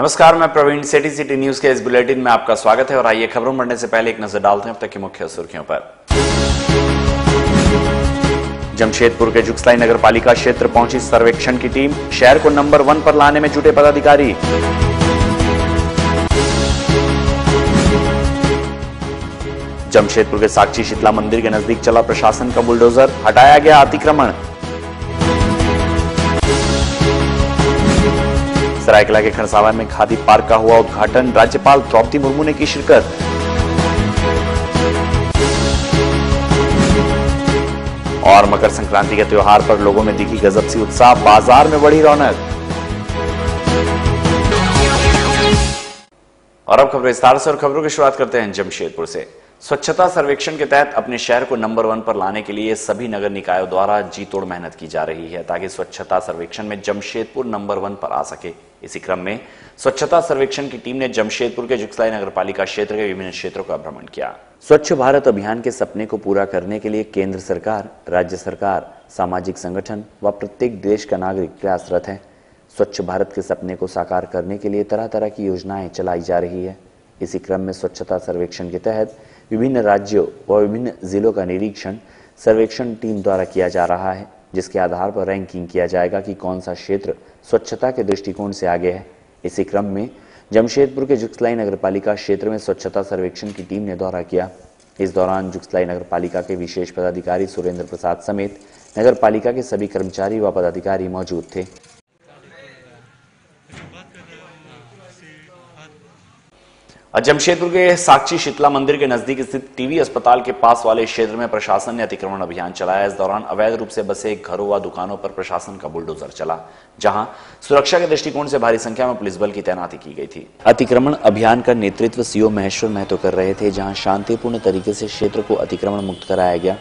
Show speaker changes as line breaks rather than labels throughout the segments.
नमस्कार, मैं Praveen city city news के इस बुलेटिन में आपका स्वागत है और आइए खबरों बढ़ने से पहले एक नज़र डालते हैं अब तक की मुख्य सुर्खियों पर। जमशेदपुर के जुगसलाई नगर पालिका क्षेत्र पहुँची सर्वेक्षण की टीम, शहर को नंबर वन पर लाने में जुटे पदाधिकारी। जमशेदपुर के साक्षी शीतला मंदिर के नज़दीक चला प्रशासन का बुलडोजर, हटाया गया अतिक्रमण। सरायकला के खरसावा में खादी पार्क का हुआ उद्घाटन। राज्यपाल द्रौपदी मुर्मू ने की शिरकत। और मकर संक्रांति के त्योहार पर लोगों में दिखी गजब सी उत्साह, बाज़ार में बढ़ी रौनक। और अब खबर विस्तार से और खबरों की शुरुआत करते हैं जमशेदपुर से। स्वच्छता सर्वेक्षण के तहत अपने शहर को नंबर वन पर लाने के लिए सभी नगर निकायों द्वारा जी तोड़ मेहनत की जा रही है, ताकि स्वच्छता सर्वेक्षण में जमशेदपुर नंबर वन पर आ सके। इसी क्रम में, स्वच्छता सर्वेक्षण की टीम ने जमशेदपुर के जुगसलाई नगर पालिका क्षेत्र के विभिन्न क्षेत्रों का भ्रमण किया। स्वच्छ भारत अभियान के सपने को पूरा करने के लिए केंद्र सरकार, राज्य सरकार, सामाजिक संगठन व प्रत्येक देश का नागरिक प्रयासरत है। स्वच्छ भारत के सपने को साकार करने के लिए तरह तरह की योजनाएँ चलाई जा रही है। इसी क्रम में स्वच्छता सर्वेक्षण के तहत विभिन्न राज्यों व विभिन्न जिलों का निरीक्षण, सर्वेक्षण टीम द्वारा किया जा रहा है। जिसके आधार पर रैंकिंग किया जाएगा कि कौन सा क्षेत्र स्वच्छता के दृष्टिकोण से आगे है। इसी क्रम में जमशेदपुर के जुक्सलाई नगर पालिका क्षेत्र में स्वच्छता सर्वेक्षण की टीम ने दौरा किया। इस दौरान जुक्सलाई नगर पालिका के विशेष पदाधिकारी सुरेंद्र प्रसाद समेत नगर पालिका के सभी कर्मचारी व पदाधिकारी मौजूद थे। जमशेदपुर के साक्षी शीतला मंदिर के नज़दीक स्थित टीवी अस्पताल के पास वाले क्षेत्र में प्रशासन ने अतिक्रमण अभियान चलाया। इस दौरान अवैध रूप से बसे घरों व दुकानों पर प्रशासन का बुलडोजर चला, जहाँ सुरक्षा के दृष्टिकोण से भारी संख्या में पुलिस बल की तैनाती की गई थी। अतिक्रमण अभियान का नेतृत्व सीओ महेश्वर महतो कर रहे थे, जहाँ शांतिपूर्ण तरीके से क्षेत्र को अतिक्रमण मुक्त कराया गया।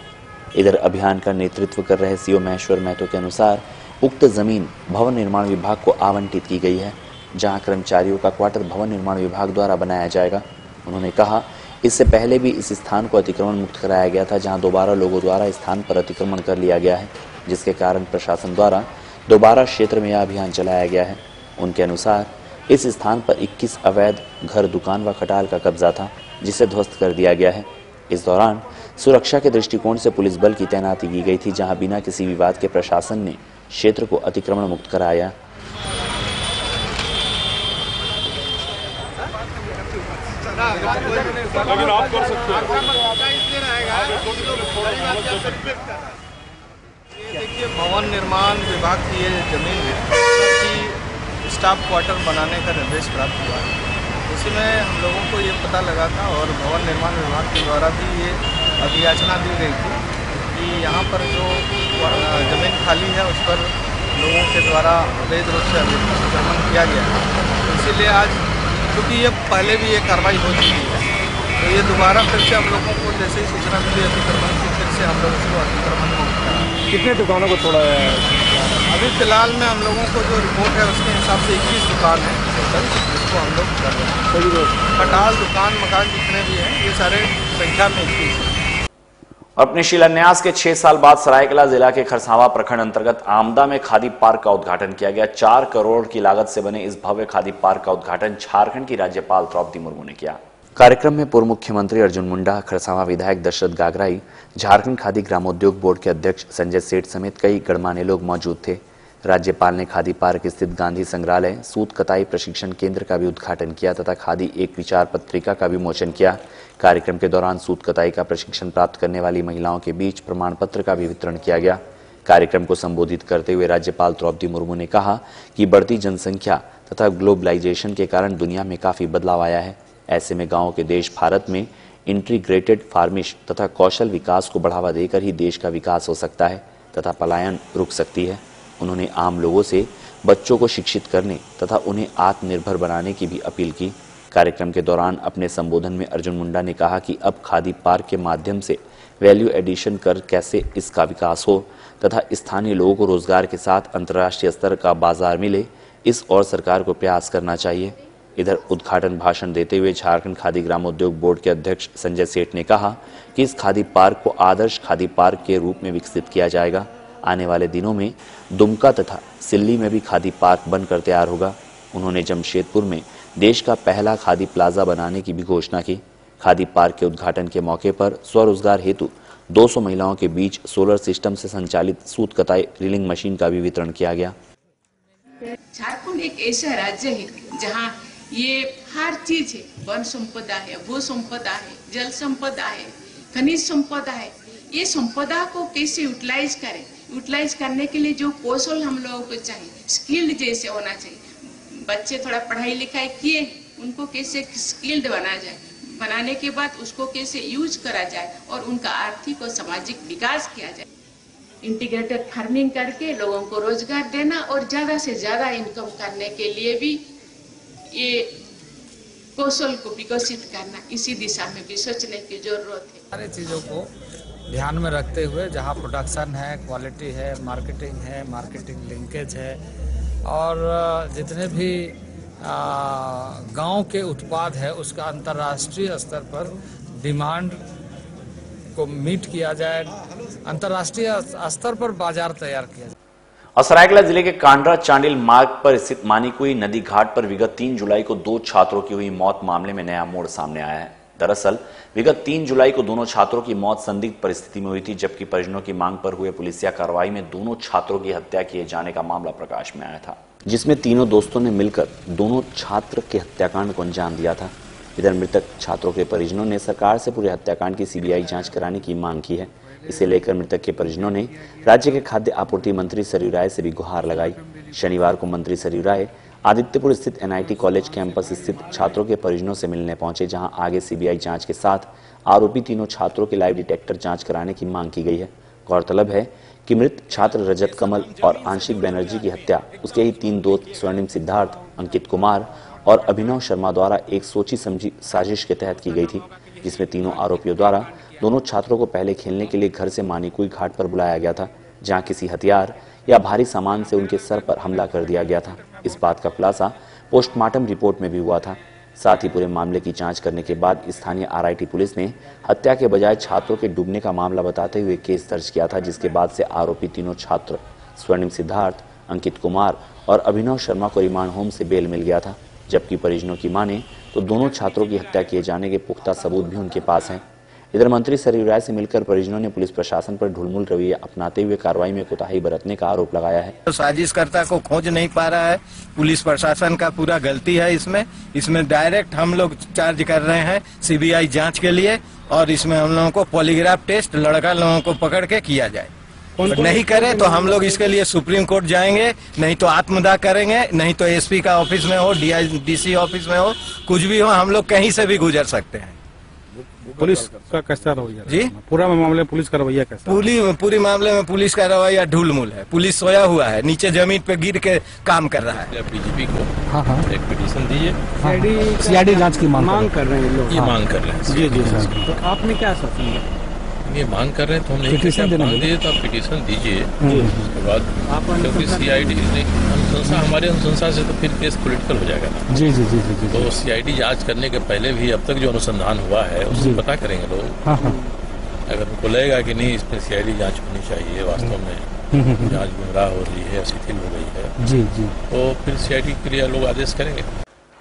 इधर अभियान का नेतृत्व कर रहे सीओ महेश्वर महतो के अनुसार, उक्त ज़मीन भवन निर्माण विभाग को आवंटित की गई है। जहाँ कर्मचारियों का क्वार्टर भवन निर्माण विभाग द्वारा बनाया जाएगा। उन्होंने कहा, इससे पहले भी इस स्थान को अतिक्रमण मुक्त कराया गया था, जहाँ दोबारा लोगों द्वारा स्थान पर अतिक्रमण कर लिया गया है, जिसके कारण प्रशासन द्वारा दोबारा क्षेत्र में यह अभियान चलाया गया है। उनके अनुसार, इस स्थान पर 21 अवैध घर, दुकान व खटाल का कब्जा था, जिसे ध्वस्त कर दिया गया है। इस दौरान सुरक्षा के दृष्टिकोण से पुलिस बल की तैनाती की गई थी, जहाँ बिना किसी विवाद के प्रशासन ने क्षेत्र को अतिक्रमण मुक्त कराया।
लेकिन आप कर सकते
देखिए भवन निर्माण विभाग की ये ज़मीन है कि स्टाफ क्वार्टर बनाने का निर्देश प्राप्त हुआ है। उसी में हम लोगों को ये पता लगा था और भवन निर्माण विभाग के द्वारा भी ये अभियाचना दी गई थी कि यहाँ पर जो ज़मीन खाली है उस पर लोगों के द्वारा अवैध रूप से अतिक्रमण किया गया है। इसीलिए आज क्योंकि ये पहले भी ये कार्रवाई हो चुकी है। तो ये दोबारा फिर से हम लोगों को जैसे ही सूचना मिली अतिक्रमण की फिर से हम लोग इसको अतिक्रमण को
कितने दुकानों को छोड़ा है?
अभी फ़िलहाल में हम लोगों को जो रिपोर्ट है उसके हिसाब से इक्कीस दुकान है टोटल जिसको हम लोग कर रहे हैं। खटाल दुकान मकान जितने भी हैं ये सारे संख्या में इक्कीस हैं।
अपने शिलान्यास के छह साल बाद सरायकला जिला के खरसावा प्रखंड अंतर्गत आमदा में खादी पार्क का उद्घाटन किया गया। चार करोड़ की लागत से बने इस भव्य खादी पार्क का उद्घाटन झारखंड की राज्यपाल द्रौपदी मुर्मू ने किया। कार्यक्रम में पूर्व मुख्यमंत्री अर्जुन मुंडा, खरसावा विधायक दशरथ गागराई, झारखंड खादी ग्रामोद्योग बोर्ड के अध्यक्ष संजय सेठ समेत कई गणमान्य लोग मौजूद थे। राज्यपाल ने खादी पार्क स्थित गांधी संग्रहालय, सूत कताई प्रशिक्षण केंद्र का भी उद्घाटन किया तथा खादी एक विचार पत्रिका का विमोचन किया। कार्यक्रम के दौरान सूत कताई का प्रशिक्षण प्राप्त करने वाली महिलाओं के बीच प्रमाण पत्र का भी वितरण किया गया। कार्यक्रम को संबोधित करते हुए राज्यपाल द्रौपदी मुर्मू ने कहा कि बढ़ती जनसंख्या तथा ग्लोबलाइजेशन के कारण दुनिया में काफ़ी बदलाव आया है। ऐसे में गाँव के देश भारत में इंटीग्रेटेड फार्मिश तथा कौशल विकास को बढ़ावा देकर ही देश का विकास हो सकता है तथा पलायन रुक सकती है। उन्होंने आम लोगों से बच्चों को शिक्षित करने तथा उन्हें आत्मनिर्भर बनाने की भी अपील की। कार्यक्रम के दौरान अपने संबोधन में अर्जुन मुंडा ने कहा कि अब खादी पार्क के माध्यम से वैल्यू एडिशन कर कैसे इसका विकास हो तथा स्थानीय लोगों को रोज़गार के साथ अंतर्राष्ट्रीय स्तर का बाज़ार मिले, इस और सरकार को प्रयास करना चाहिए। इधर उद्घाटन भाषण देते हुए झारखंड खादी ग्रामोद्योग बोर्ड के अध्यक्ष संजय सेठ ने कहा कि इस खादी पार्क को आदर्श खादी पार्क के रूप में विकसित किया जाएगा। आने वाले दिनों में दुमका तथा सिल्ली में भी खादी पार्क बनकर तैयार होगा। उन्होंने जमशेदपुर में देश का पहला खादी प्लाजा बनाने की भी घोषणा की। खादी पार्क के उद्घाटन के मौके पर स्वरोजगार हेतु 200 महिलाओं के बीच सोलर सिस्टम से संचालित सूत कताई रीलिंग मशीन का भी वितरण किया गया।
झारखंड एक ऐसा राज्य है जहाँ ये हर चीज़ है। वन संपदा है भू संपदा है, जल संपदा है, खनिज संपदा है। ये संपदा को कैसे यूटिलाइज करें? यूटिलाइज करने के लिए जो कौशल हम लोगों को चाहिए स्किल्ड जैसे होना चाहिए। बच्चे थोड़ा पढ़ाई लिखाई किए, उनको कैसे स्किल्ड बना जाए? बनाने के बाद उसको कैसे यूज़ करा जाए और उनका आर्थिक और सामाजिक विकास किया जाए? इंटीग्रेटेड फ़ार्मिंग करके लोगों को रोज़गार देना और ज़्यादा से ज़्यादा इनकम करने के लिए भी ये कौशल को विकसित करना, इसी दिशा में भी सोचने की ज़रूरत है।
सारे चीज़ों को ध्यान में रखते हुए जहाँ प्रोडक्शन है क्वालिटी है मार्केटिंग है मार्केटिंग लिंकेज है और जितने भी गाँव के उत्पाद है, उसका अंतर्राष्ट्रीय स्तर पर डिमांड को मीट किया जाए, अंतर्राष्ट्रीय स्तर पर बाज़ार तैयार किया जाए।
और सरायकला ज़िले के कांडरा चांडिल मार्ग पर स्थित मानिकुई नदी घाट पर विगत तीन जुलाई को दो छात्रों की हुई मौत मामले में नया मोड़ सामने आया है। दरअसल, विगत तीन जुलाई को दोनों छात्रों की मौत संदिग्ध परिस्थिति में हुई थी, जबकि परिजनों की मांग पर हुए पुलिसिया कार्रवाई में दोनों छात्रों की हत्या किए जाने का मामला प्रकाश में आया था, जिसमें तीनों दोस्तों ने मिलकर दोनों छात्र के हत्याकांड को अंजाम दिया था। इधर मृतक छात्रों के परिजनों ने सरकार से पूरे हत्याकांड की सीबीआई जाँच कराने की मांग की है। इसे लेकर मृतक के परिजनों ने राज्य के खाद्य आपूर्ति मंत्री सरयू राय से भी गुहार लगाई। शनिवार को मंत्री सरयू राय आदित्यपुर स्थित एनआईटी कॉलेज कैंपस स्थित छात्रों के परिजनों से मिलने पहुँचे, जहाँ आगे सीबीआई जाँच के साथ आरोपी तीनों छात्रों की लाइव डिटेक्टर जाँच कराने की मांग की गई है। गौरतलब है कि मृत छात्र रजत कमल और आंशिक बैनर्जी की हत्या, उसके ही तीन दोस्त स्वर्णिम सिद्धार्थ, अंकित कुमार और अभिनव शर्मा द्वारा एक सोची समझी साजिश के तहत की गई थी, जिसमें तीनों आरोपियों द्वारा दोनों छात्रों को पहले खेलने के लिए घर से मानिकुई घाट पर बुलाया गया था, जहाँ किसी हथियार या भारी सामान से उनके सर पर हमला कर दिया गया था। इस बात का खुलासा पोस्टमार्टम रिपोर्ट में भी हुआ था। साथ ही पूरे मामले की जाँच करने के बाद स्थानीय आरआईटी पुलिस ने हत्या के बजाय छात्रों के डूबने का मामला बताते हुए केस दर्ज किया था, जिसके बाद से आरोपी तीनों छात्र स्वर्णिम सिद्धार्थ, अंकित कुमार और अभिनव शर्मा को रिमांड होम से बेल मिल गया था। जबकि परिजनों की माने तो दोनों छात्रों की हत्या किए जाने के पुख्ता सबूत भी उनके पास हैं। इधर मंत्री सरयू राय से मिलकर परिजनों ने पुलिस प्रशासन पर ढुलमुल रवैया अपनाते हुए कार्रवाई में कोताही बरतने का आरोप लगाया है।
तो साजिशकर्ता को खोज नहीं पा रहा है पुलिस प्रशासन का पूरा गलती है इसमें। इसमें डायरेक्ट हम लोग चार्ज कर रहे हैं सीबीआई जाँच के लिए और इसमें हम लोगों को पॉलीग्राफ टेस्ट लड़का लोगों को पकड़ के किया जाए। नहीं करे तो हम लोग इसके लिए सुप्रीम कोर्ट जाएँगे नहीं तो आत्मदाह करेंगे नहीं तो एसपी का ऑफ़िस में हो डीसी ऑफ़िस में हो कुछ भी हो हम लोग कहीं से भी गुजर सकते हैं।
पुलिस का कैसा रवैया
जी?
पूरा मामले में पुलिस का रवैया कैसा
पूरी पूरी मामले में पुलिस का रवैया ढूलमुल है। पुलिस सोया हुआ है नीचे ज़मीन पे गिर के काम कर रहा है।
बीजेपी को
हाँ हाँ।
एक पिटीशन दीजिए।
सीआईडी जाँच की मांग
मांग कर रहे हैं। लोग
ये मांग कर रहे हैं।
जी जी सर।
तो आपने क्या सोचा?
ये मांग कर रहे हैं तो हम
पिटीशन देना
मांग। दीजिए तो आप पिटीशन दीजिए। उसके बाद क्योंकि सीआईडी अनुशंसा हमारे अनुशंसा से तो फिर केस पॉलिटिकल हो जाएगा ना।
जी जी जी जी
तो सीआईडी जाँच करने के पहले भी अब तक जो अनुसंधान हुआ है। उसको पता करेंगे लोग।
हाँ हाँ।
अगर उनको लगेगा कि नहीं इसमें सी आई डी जाँच होनी चाहिए वास्तव में जाँच गुमराह हो रही है शिथिल हो गई है
जी जी।
तो फिर डी के लिए लोग आदेश करेंगे।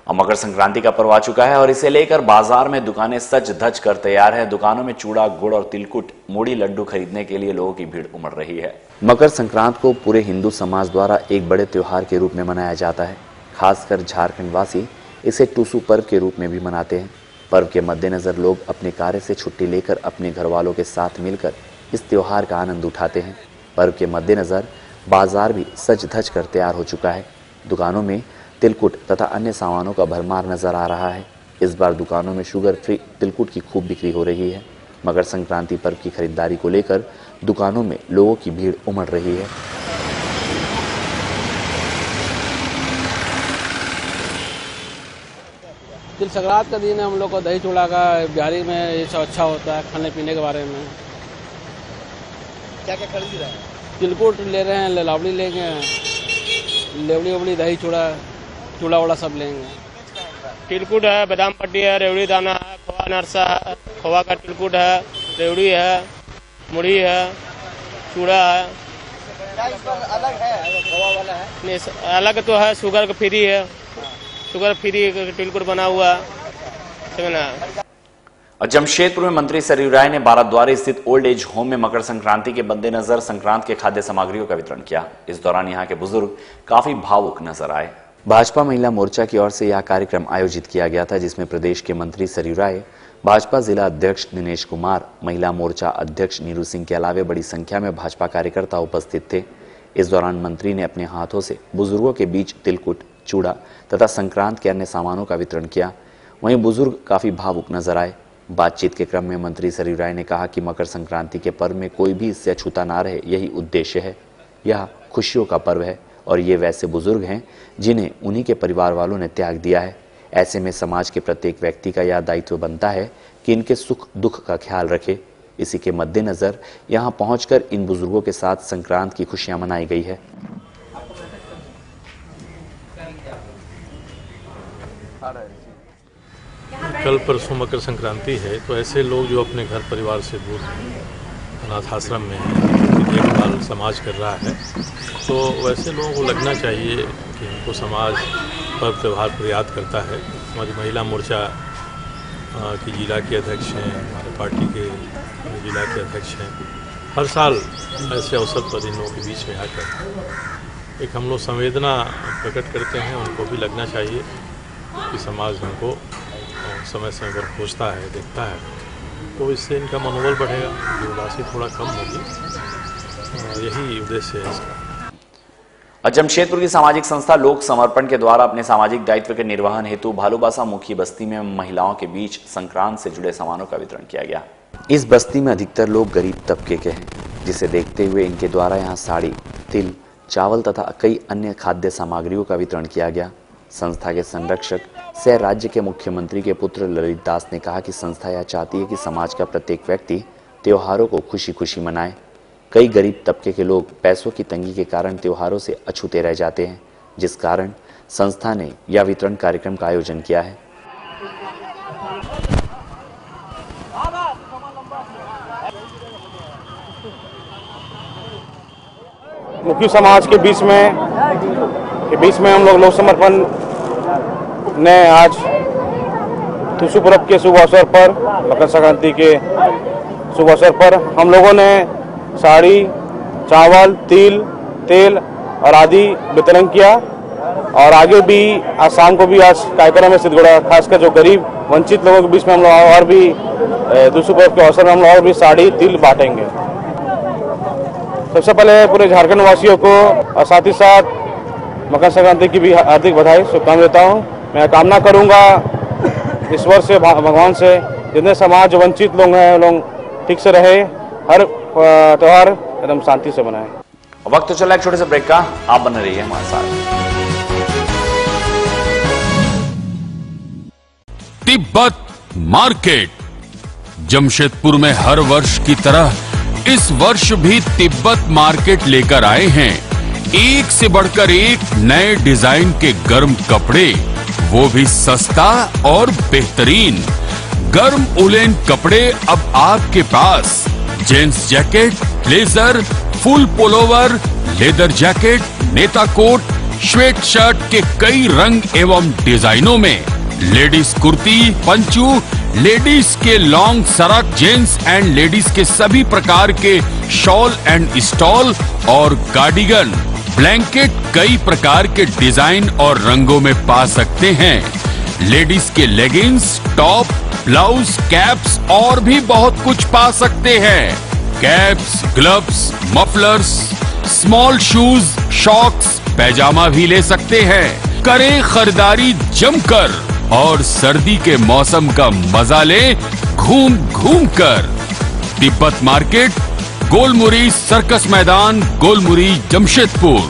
और मकर संक्रांति का पर्व आ चुका है और इसे लेकर बाज़ार में दुकानें सच धज कर तैयार है। दुकानों में चूड़ा, गुड़ और तिलकुट मूड़ी लड्डू खरीदने के लिए लोगों की भीड़ उमड़ रही है। मकर संक्रांत को पूरे हिंदू समाज द्वारा एक बड़े त्योहार के रूप में मनाया जाता है। खासकर झारखंड वासी इसे टूसू पर्व के रूप में भी मनाते हैं। पर्व के मद्देनजर लोग अपने कार्य से छुट्टी लेकर अपने घर वालों के साथ मिलकर इस त्योहार का आनंद उठाते हैं। पर्व के मद्देनजर बाज़ार भी सज धज कर तैयार हो चुका है। दुकानों में तिलकुट तथा अन्य सामानों का भरमार नज़र आ रहा है। इस बार दुकानों में शुगर फ्री तिलकुट की खूब बिक्री हो रही है। मकर संक्रांति पर्व की खरीदारी को लेकर दुकानों में लोगों की भीड़ उमड़ रही है।
तिल संक्रांत का दिन है हम लोग को दही चूड़ा का बिहारी में ये सब अच्छा होता है खाने पीने के बारे में।
क्या क्या खरीद रहे हैं?
तिलकुट ले रहे हैं लावड़ी लेंगे। लेवड़ी उबड़ी दही चूड़ा। चूड़ा वड़ा सब लेंगे।
तिलकुट है बादाम पट्टी है रेवड़ी दाना है खोआ नरसा है खोआ का तिलकुट है रेवड़ी है मुड़ी है चूड़ा है। नहीं अलग तो है शुगर का फ्री है। शुगर फ्री बिल्कुल बना हुआ है। ना?
और जमशेदपुर में मंत्री सरयू राय ने बाराद्वारी स्थित ओल्ड एज होम में मकर संक्रांति के मद्देनजर संक्रांत के खाद्य सामग्रियों का वितरण किया। इस दौरान यहाँ के बुज़ुर्ग काफ़ी भावुक नज़र आए। भाजपा महिला मोर्चा की ओर से यह कार्यक्रम आयोजित किया गया था, जिसमें प्रदेश के मंत्री सरयू राय, भाजपा जिला अध्यक्ष दिनेश कुमार, महिला मोर्चा अध्यक्ष नीरू सिंह के अलावे बड़ी संख्या में भाजपा कार्यकर्ता उपस्थित थे। इस दौरान मंत्री ने अपने हाथों से बुज़ुर्गों के बीच तिलकुट, चूड़ा तथा संक्रांत के अन्य सामानों का वितरण किया। वहीं बुज़ुर्ग काफ़ी भावुक नज़र आए। बातचीत के क्रम में मंत्री सरयू राय ने कहा कि मकर संक्रांति के पर्व में कोई भी इससे अछूता ना रहे, यही उद्देश्य है। यह खुशियों का पर्व है और ये वैसे बुज़ुर्ग हैं जिन्हें उन्हीं के परिवार वालों ने त्याग दिया है। ऐसे में समाज के प्रत्येक व्यक्ति का यह दायित्व बनता है कि इनके सुख दुख का ख्याल रखे। इसी के मद्देनजर यहाँ पहुंचकर इन बुज़ुर्गों के साथ संक्रांत की खुशियाँ मनाई गई है।
कल परसों मकर संक्रांति है तो ऐसे लोग जो अपने घर परिवार से दूर हैं। अनाथ आश्रम में देखभाल समाज कर रहा है। तो वैसे लोगों को लगना चाहिए कि उनको समाज पर्व त्यौहार पर याद करता है। हमारी महिला मोर्चा की जिला के अध्यक्ष हैं, हमारे पार्टी के जिला के अध्यक्ष हैं। हर साल ऐसे अवसर पर इन लोगों के बीच में आकर एक हम लोग संवेदना प्रकट करते हैं। उनको भी लगना चाहिए कि समाज हमको समय समय पर खोजता है, देखता है। तो इससे इनका मनोबल बढ़ेगा ये उदासी थोड़ा कम होगी। यही उद्देश्य है इसका।
जमशेदपुर की सामाजिक संस्था लोक समर्पण के द्वारा अपने सामाजिक दायित्व के निर्वहन हेतु भालूबासा मुखी बस्ती में महिलाओं के बीच संक्रांत से जुड़े सामानों का वितरण किया गया। इस बस्ती में अधिकतर लोग गरीब तबके के हैं, जिसे देखते हुए इनके द्वारा यहाँ साड़ी, तिल, चावल तथा कई अन्य खाद्य सामग्रियों का वितरण किया गया। संस्था के संरक्षक सह राज्य के मुख्यमंत्री के पुत्र ललित दास ने कहा कि संस्था यह चाहती है कि समाज का प्रत्येक व्यक्ति त्योहारों को खुशी खुशी मनाए। कई गरीब तबके के लोग पैसों की तंगी के कारण त्योहारों से अछूते रह जाते हैं, जिस कारण संस्था ने यह वितरण कार्यक्रम का आयोजन किया है।
मुखी समाज के बीच में, के बीच में हम लोग लोक समर्पण ने आज तुसु पर्व के शुभ अवसर पर, मकर संक्रांति के शुभ अवसर पर हम लोगों ने साड़ी, चावल, तिल, तेल और आदि वितरण किया। और आगे भी, आज शाम को भी आज कार्यक्रम में सिद्धगुड़ा, खासकर जो गरीब, वंचित लोगों के बीच में हम लोग और भी दूसरे पर्व के अवसर में हम लोग और भी साड़ी, तिल बांटेंगे। सबसे पहले पूरे झारखंड वासियों को और साथ ही साथ मकर संक्रांति की भी हार्दिक बधाई शुभकामना देता हूँ। मैं कामना करूँगा ईश्वर से भगवान से जितने समाज वंचित लोग हैं लोग ठीक से रहे हर त्योहार एकदम शांति से मनाएँ।
वक्त तो चला एक छोटे से ब्रेक का आप बने रहिए हमारे साथ।
तिब्बत मार्केट जमशेदपुर में हर वर्ष की तरह इस वर्ष भी तिब्बत मार्केट लेकर आए हैं। एक से बढ़कर एक नए डिज़ाइन के गर्म कपड़े। वो भी सस्ता और बेहतरीन। गर्म उलेन कपड़े अब आपके पास। Gents jacket, blazer, full pullover, leather jacket, नेता कोट, श्वेत शर्ट के कई रंग एवं डिजाइनों में। लेडीज़ कुर्ती, पंचू, लेडीज़ के लॉन्ग सरक जेंट्स एंड लेडीज़ के सभी प्रकार के शॉल एंड स्टॉल और कार्डिगन ब्लैंकेट कई प्रकार के डिज़ाइन और रंगों में पा सकते हैं। लेडीज़ के लेगिंग्स, टॉप, ब्लाउज, कैप्स और भी बहुत कुछ पा सकते हैं। Caps, gloves, mufflers, small shoes, socks, pyjama भी ले सकते हैं। करें खरीदारी जमकर और सर्दी के मौसम का मज़ा ले घूम घूम कर। तिब्बत मार्केट गोलमुरी सर्कस मैदान, गोलमुरी जमशेदपुर।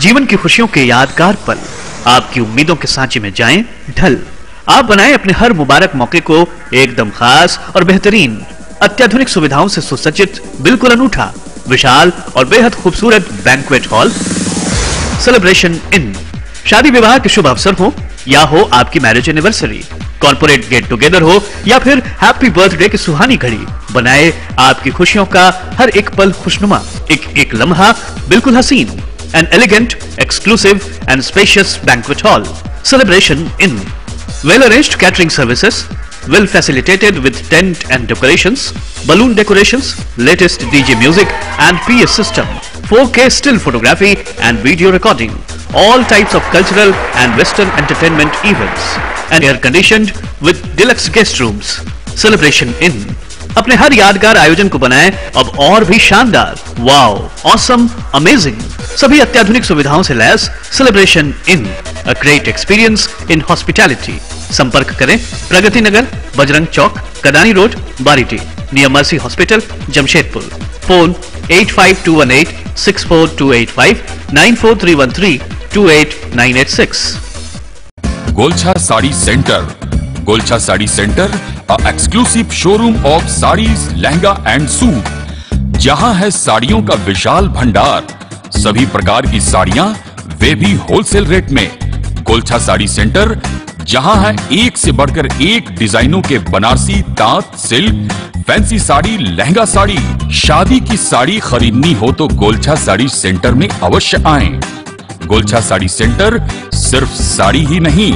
जीवन की खुशियों के यादगार पल, आपकी उम्मीदों के सांचे में जाएँ ढल। आप बनाएँ अपने हर मुबारक मौके को एकदम खास और बेहतरीन। अत्याधुनिक सुविधाओं से सुसज्जित, बिल्कुल अनूठा, विशाल और बेहद खूबसूरत बैंक्वेट हॉल सेलिब्रेशन इन शादी विवाह के शुभ अवसर हो या हो आपकी marriage anniversary corporate get together हो या फिर हैप्पी बर्थडे की सुहानी घड़ी। बनाए आपकी खुशियों का हर एक पल खुशनुमा एक एक लम्हा बिल्कुल हसीन an elegant, exclusive and spacious banquet hall. Celebration in well arranged catering services, well facilitated with tent and decorations, balloon decorations, latest DJ music and PS system, 4K still photography and video recording, all types of cultural and western entertainment events, and air conditioned with deluxe guest rooms. Celebration in अपने हर यादगार आयोजन को बनाए। अब और भी शानदार। Wow awesome amazing सभी अत्याधुनिक सुविधाओं से lace celebration in a great experience in hospitality संपर्क करें Pragati Nagar, Bajrang Chowk, Kadani road, Bariti near Mercy hospital Jamshedpur. Phone eight five two one eight six four two eight five nine four three one three two eight nine eight six
Golchha sari centre. Golchha sari centre a exclusive showroom of saris lehenga and suit जहाँ है साड़ियों का विशाल भंडार। सभी प्रकार की साड़ियाँ वे भी होलसेल रेट में। गोलछा साड़ी सेंटर जहाँ है एक से बढ़कर एक डिजाइनों के बनारसी तांत सिल्क फैंसी साड़ी, लहंगा साड़ी। शादी की साड़ी खरीदनी हो तो गोलछा साड़ी सेंटर में अवश्य आए। गोलछा साड़ी सेंटर सिर्फ़ साड़ी ही नहीं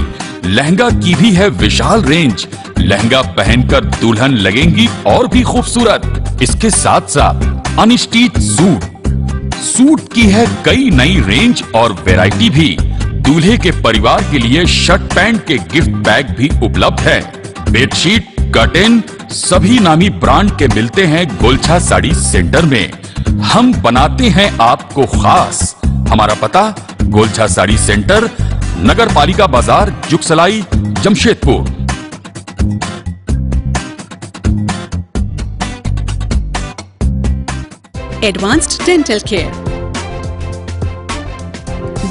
लहंगा की भी है विशाल रेंज लहंगा पहनकर दुल्हन लगेंगी और भी खूबसूरत। इसके साथ साथ अनस्टीच सूट। सूट की है कई नई रेंज और वैरायटी भी। दूल्हे के परिवार के लिए शर्ट पैंट के गिफ्ट बैग भी उपलब्ध है। बेडशीट कर्टेन सभी नामी ब्रांड के मिलते हैं गोलछा साड़ी सेंटर में। हम बनाते हैं आपको खास। हमारा पता, Golchha sari centre Nagar Palika Bazaar, Jugsalai, Jamshedpur.
Advanced dental care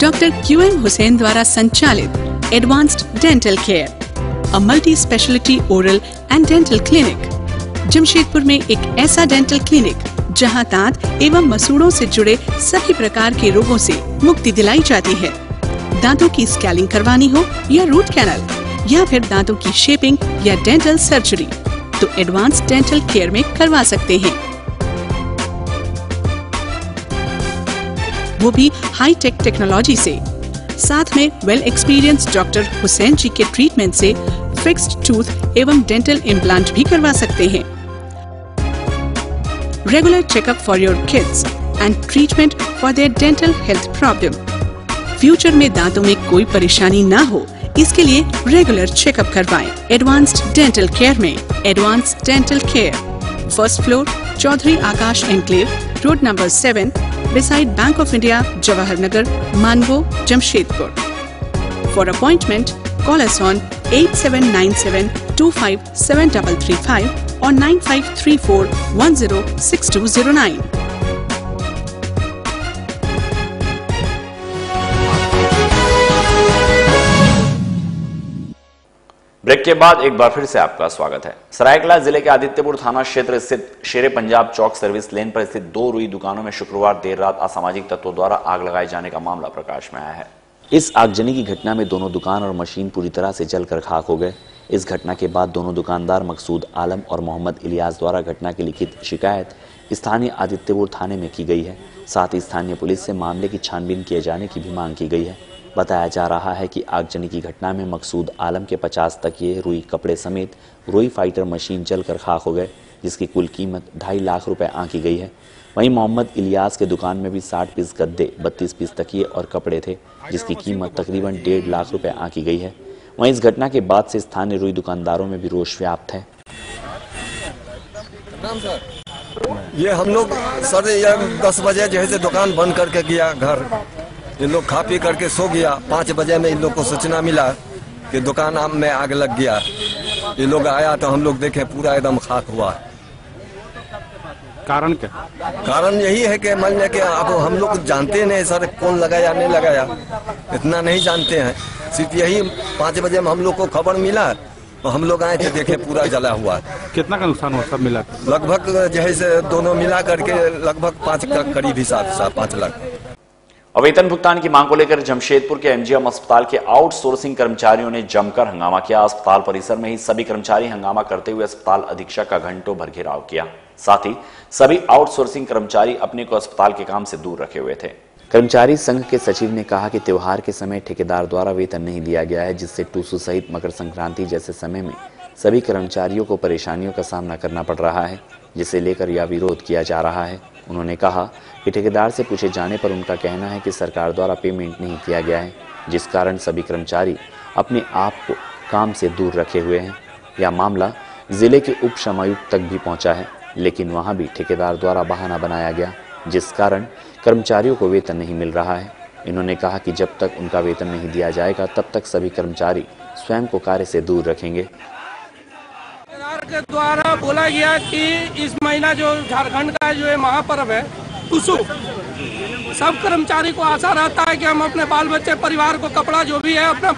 doctor Q M Hussain द्वारा संचालित advanced dental care a multi speciality oral and dental clinic Jamshedpur में एक ऐसा डेंटल क्लिनिक जहाँ दांत एवं मसूड़ों से जुड़े सभी प्रकार के रोगों से मुक्ति दिलाई जाती है। दांतों की स्कैलिंग करवानी हो या रूट कैनल या फिर दांतों की शेपिंग या डेंटल सर्जरी तो एडवांस डेंटल केयर में करवा सकते हैं। वो भी हाई टेक टेक्नोलॉजी से। साथ में well experience doctor Hussain ji के ट्रीटमेंट से फिक्स्ड टूथ एवं डेंटल इम्प्लांट भी करवा सकते हैं। Regular checkup for your kids and treatment for their dental health problem future में दांतों में कोई परेशानी ना हो इसके लिए रेगुलर चेकअप करवाएँ एडवांस्ड डेंटल केयर में advanced dental care first floor Chaudhary Akash enclave road number seven beside Bank of India, Jawahar Nagar, Mango, Jamshedpur. For appointment, call us on 8797 257335 or 9534 106209.
Break के बाद एक बार फिर से आपका स्वागत है। सरायकला ज़िले के आदित्यपुर थाना क्षेत्र स्थित शेरे पंजाब चौक सर्विस लेन पर स्थित दो रुई दुकानों में शुक्रवार देर रात असामाजिक तत्वों द्वारा आग लगाए जाने का मामला प्रकाश में आया है। इस आगजनी की घटना में दोनों दुकान और मशीन पूरी तरह से जलकर खाक हो गए। इस घटना के बाद दोनों दुकानदार मकसूद आलम और मोहम्मद इलियास द्वारा घटना की लिखित शिकायत स्थानीय आदित्यपुर थाने में की गई है। साथ ही स्थानीय पुलिस से मामले की छानबीन किए जाने की भी मांग की गई है। बताया जा रहा है कि आगजनी की घटना में मकसूद आलम के 50 तकिए, रुई कपड़े समेत रुई फाइटर मशीन जलकर खाक हो गए, जिसकी कुल कीमत ढाई लाख रुपए आंकी गई है। वहीं मोहम्मद इलियास के दुकान में भी 60 पीस गद्दे 32 पीस तकिए और कपड़े थे, जिसकी कीमत तकरीबन डेढ़ लाख रुपए आंकी गई है। वहीं इस घटना के बाद से स्थानीय रुई दुकानदारों में भी रोष व्याप्त है।
ये हम लोग, सर, ये दस बजे जैसे दुकान बंद करके गया घर। इन लोग खा पी करके सो गया। पाँच बजे में इन लोग को सूचना मिला कि दुकान आम में आग लग गया। ये लोग आया तो हम लोग देखे पूरा एकदम खाक हुआ।
कारण क्या?
कारण यही है कि मान लिया कि अब हम लोग जानते नहीं सर कौन लगाया नहीं लगाया। इतना नहीं जानते हैं। सिर्फ़ यही पाँच बजे में हम लोग को खबर मिला तो हम लोग आए थे देखे पूरा जला हुआ।
कितना का नुकसान हुआ सब मिला?
लगभग जो है दोनों मिला करके लगभग पाँच करीब हिसाब से पाँच लाख।
और वेतन भुगतान की मांग को लेकर जमशेदपुर के एमजीएम अस्पताल के आउटसोर्सिंग कर्मचारियों ने जमकर हंगामा किया। अस्पताल परिसर में ही सभी कर्मचारी हंगामा करते हुए अस्पताल अधीक्षक का घंटों भर घेराव किया। साथ ही सभी आउटसोर्सिंग कर्मचारी अपने को अस्पताल के काम से दूर रखे हुए थे। कर्मचारी संघ के सचिव ने कहा कि त्योहार के समय ठेकेदार द्वारा वेतन नहीं दिया गया है, जिससे टूसू सहित मकर संक्रांति जैसे समय में सभी कर्मचारियों को परेशानियों का सामना करना पड़ रहा है, जिसे लेकर यह विरोध किया जा रहा है। उन्होंने कहा कि ठेकेदार से पूछे जाने पर उनका कहना है कि सरकार द्वारा पेमेंट नहीं किया गया है, जिस कारण सभी कर्मचारी अपने आप को काम से दूर रखे हुए हैं। यह मामला ज़िले के उप समायुक्त तक भी पहुँचा है, लेकिन वहाँ भी ठेकेदार द्वारा बहाना बनाया गया, जिस कारण कर्मचारियों को वेतन नहीं मिल रहा है। इन्होंने कहा कि जब तक उनका वेतन नहीं दिया जाएगा, तब तक सभी कर्मचारी स्वयं को कार्य से दूर रखेंगे।
के द्वारा बोला गया कि इस महीना जो झारखंड का जो है महापर्व है टुसु सब कर्मचारी को आशा रहता है कि हम अपने बाल बच्चे परिवार को कपड़ा जो भी है, अपना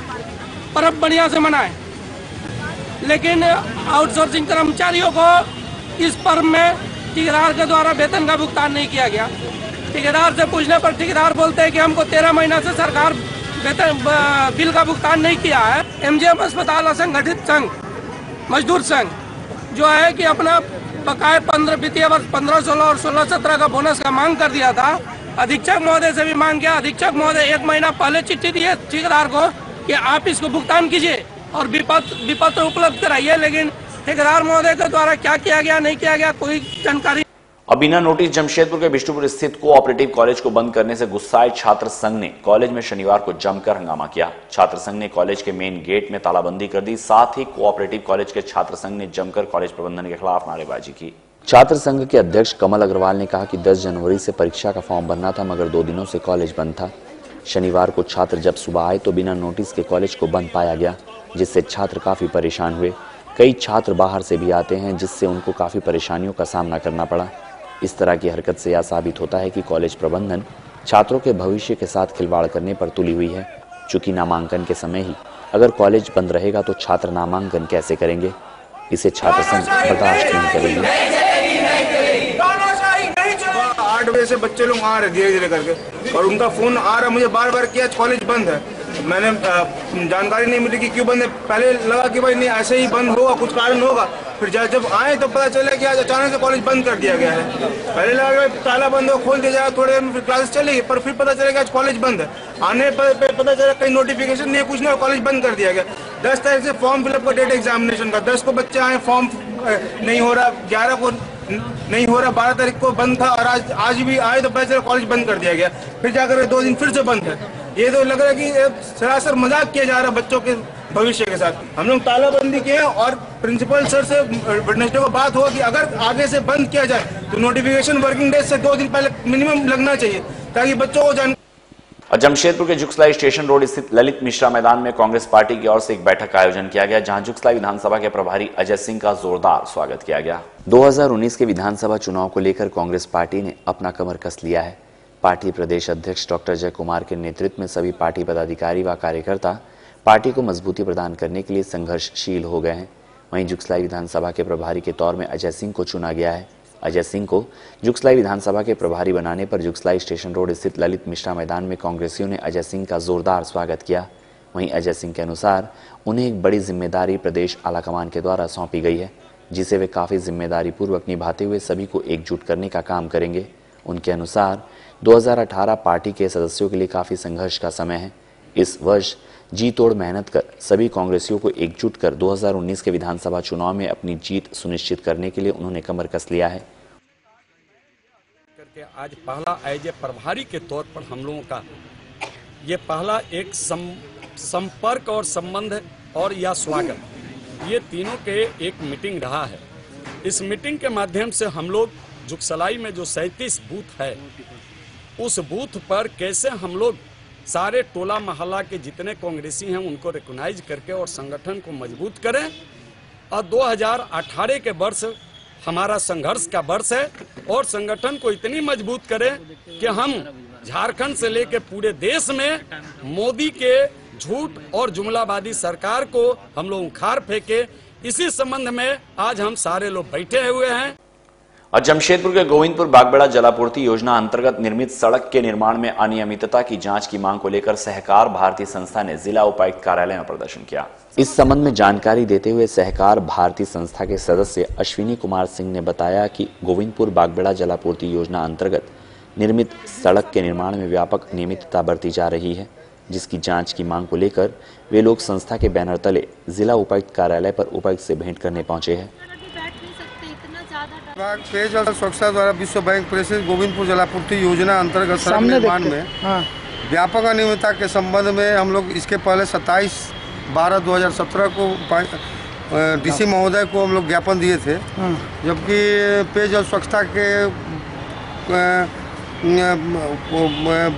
पर्व बढ़िया से मनाएँ। लेकिन आउटसोर्सिंग कर्मचारियों को इस पर्व में ठेकेदार के द्वारा वेतन का भुगतान नहीं किया गया। ठेकेदार से पूछने पर ठेकेदार बोलते हैं कि हमको तेरह महीना से सरकार वेतन बिल का भुगतान नहीं किया है। एमजीएम अस्पताल असंगठित संघ, मजदूर संघ जो है कि अपना बकाये पंद्रह, वित्तीय वर्ष पंद्रह, सोलह और सोलह सत्रह का बोनस का मांग कर दिया था। अधीक्षक महोदय से भी मांग किया। अधीक्षक महोदय एक महीना पहले चिट्ठी दिए ठेकेदार को कि आप इसको भुगतान कीजिए और विपत्र विपत्र उपलब्ध कराइए, लेकिन ठेकेदार महोदय के द्वारा क्या किया गया, नहीं किया गया, कोई जानकारी
अब बिना नोटिस जमशेदपुर के बिष्टुपुर स्थित कोऑपरेटिव कॉलेज को बंद करने से गुस्साए छात्र संघ ने कॉलेज में शनिवार को जमकर हंगामा किया। छात्र संघ ने कॉलेज के मेन गेट में तालाबंदी कर दी। साथ ही कोऑपरेटिव कॉलेज के छात्र संघ ने जमकर कॉलेज प्रबंधन के खिलाफ नारेबाजी की। छात्र संघ के अध्यक्ष कमल अग्रवाल ने कहा कि 10 जनवरी से परीक्षा का फॉर्म भरना था, मगर दो दिनों से कॉलेज बंद था। शनिवार को छात्र जब सुबह आए तो बिना नोटिस के कॉलेज को बंद पाया गया, जिससे छात्र काफ़ी परेशान हुए। कई छात्र बाहर से भी आते हैं, जिससे उनको काफ़ी परेशानियों का सामना करना पड़ा। इस तरह की हरकत से यह साबित होता है कि कॉलेज प्रबंधन छात्रों के भविष्य के साथ खिलवाड़ करने पर तुली हुई है। चूँकि नामांकन के समय ही अगर कॉलेज बंद रहेगा तो छात्र नामांकन कैसे करेंगे? इसे छात्र संघ बर्दाश्त नहीं करेगी।
आठ बजे से बच्चे लोग आ रहे धीरे धीरे करके। और उनका फ़ोन आ रहा मुझे बार बार किया कॉलेज बंद है। मैंने जानकारी नहीं मिली कि क्यों बंद है पहले लगा कि भाई नहीं, ऐसे ही बंद होगा, कुछ कारण होगा। फिर जब जब आए तो पता चला कि आज अचानक से कॉलेज बंद कर दिया गया है। पहले लगा कि ताला बंद हो, खोल दिया जाएगा थोड़ी देर में फिर क्लासेस चलेगी पर फिर पता चला कि आज कॉलेज बंद है। आने पर पता चला कहीं नोटिफिकेशन नहीं कुछ नहीं कॉलेज बंद कर दिया गया। दस तारीख से फॉर्म फिलअप का डेट एग्जामिनेशन का, दस को बच्चे आए फॉर्म नहीं हो रहा, ग्यारह को नहीं हो रहा, बारह तारीख को बंद था और आज आज भी आए तो बैचलर कॉलेज बंद कर दिया गया। फिर जाकर दो दिन फिर से बंद है। ये तो लग रहा है कि सरासर मज़ाक किया जा रहा है बच्चों के भविष्य के साथ। हम लोग तालाबंदी किए और प्रिंसिपल सर से वेडनेसडे को बात हुआ कि अगर आगे से बंद किया जाए तो नोटिफिकेशन वर्किंग डे से दो दिन पहले मिनिमम लगना चाहिए, ताकि बच्चों को जान
और जमशेदपुर के जुगसलाई स्टेशन रोड स्थित ललित मिश्रा मैदान में कांग्रेस पार्टी की ओर से एक बैठक का आयोजन किया गया, जहाँ जुगसलाई विधानसभा के प्रभारी अजय सिंह का जोरदार स्वागत किया गया। 2019 के विधानसभा चुनाव को लेकर कांग्रेस पार्टी ने अपना कमर कस लिया है। पार्टी प्रदेश अध्यक्ष डॉक्टर जय कुमार के नेतृत्व में सभी पार्टी पदाधिकारी व कार्यकर्ता पार्टी को मजबूती प्रदान करने के लिए संघर्षशील हो गए हैं। वहीं जुगसलाई विधानसभा के प्रभारी के तौर में अजय सिंह को चुना गया है। अजय सिंह को जुगसलाई विधानसभा के प्रभारी बनाने पर जुगसलाई स्टेशन रोड स्थित ललित मिश्रा मैदान में कांग्रेसियों ने अजय सिंह का जोरदार स्वागत किया। वहीं अजय सिंह के अनुसार, उन्हें एक बड़ी ज़िम्मेदारी प्रदेश आलाकमान के द्वारा सौंपी गई है, जिसे वे काफ़ी ज़िम्मेदारी पूर्वक निभाते हुए सभी को एकजुट करने का काम करेंगे। उनके अनुसार 2018 पार्टी के सदस्यों के लिए काफ़ी संघर्ष का समय है। इस वर्ष जी तोड़ मेहनत कर सभी कांग्रेसियों को एकजुट कर 2019 के विधानसभा चुनाव में अपनी जीत सुनिश्चित करने के लिए उन्होंने कमर कस लिया है।
करके आज पहला एज ए प्रभारी के तौर पर हम लोगों का ये पहला एक सम, संपर्क और संबंध और या स्वागत। ये तीनों के एक मीटिंग रहा है। इस मीटिंग के माध्यम से हम लोग जुगसलाई में जो सैंतीस बूथ है उस बूथ पर कैसे हम लोग सारे टोला मोहल्ला के जितने कांग्रेसी हैं, उनको रिकोगनाइज करके और संगठन को मज़बूत करें। और 2018 के वर्ष हमारा संघर्ष का वर्ष है और संगठन को इतनी मज़बूत करें कि हम झारखंड से लेकर पूरे देश में मोदी के झूठ और जुमलाबादी सरकार को हम लोग उखाड़ फेंके। इसी संबंध में आज हम सारे लोग बैठे हुए हैं।
और जमशेदपुर के गोविंदपुर बागबेड़ा जलापूर्ति योजना अंतर्गत निर्मित सड़क के निर्माण में अनियमितता की जाँच की मांग को लेकर सहकार भारती संस्था ने जिला उपायुक्त कार्यालय में प्रदर्शन किया। इस संबंध में जानकारी देते हुए सहकार भारती संस्था के सदस्य अश्विनी कुमार सिंह ने बताया कि गोविंदपुर बागबेड़ा जलापूर्ति योजना अंतर्गत निर्मित सड़क के निर्माण में व्यापक अनियमितता बरती जा रही है, जिसकी जाँच की मांग को लेकर वे लोग संस्था के बैनर तले जिला उपायुक्त कार्यालय पर उपायुक्त से भेंट करने पहुँचे हैं।
विभाग पेयजल स्वच्छता द्वारा विश्व बैंक प्रेषित गोविंदपुर जलापूर्ति योजना अंतर्गत सड़क निर्माण में व्यापक अनियमितता के संबंध में हम लोग इसके पहले 27 बारह 2017 को डीसी महोदय को हम लोग ज्ञापन दिए थे। जबकि पेयजल स्वच्छता के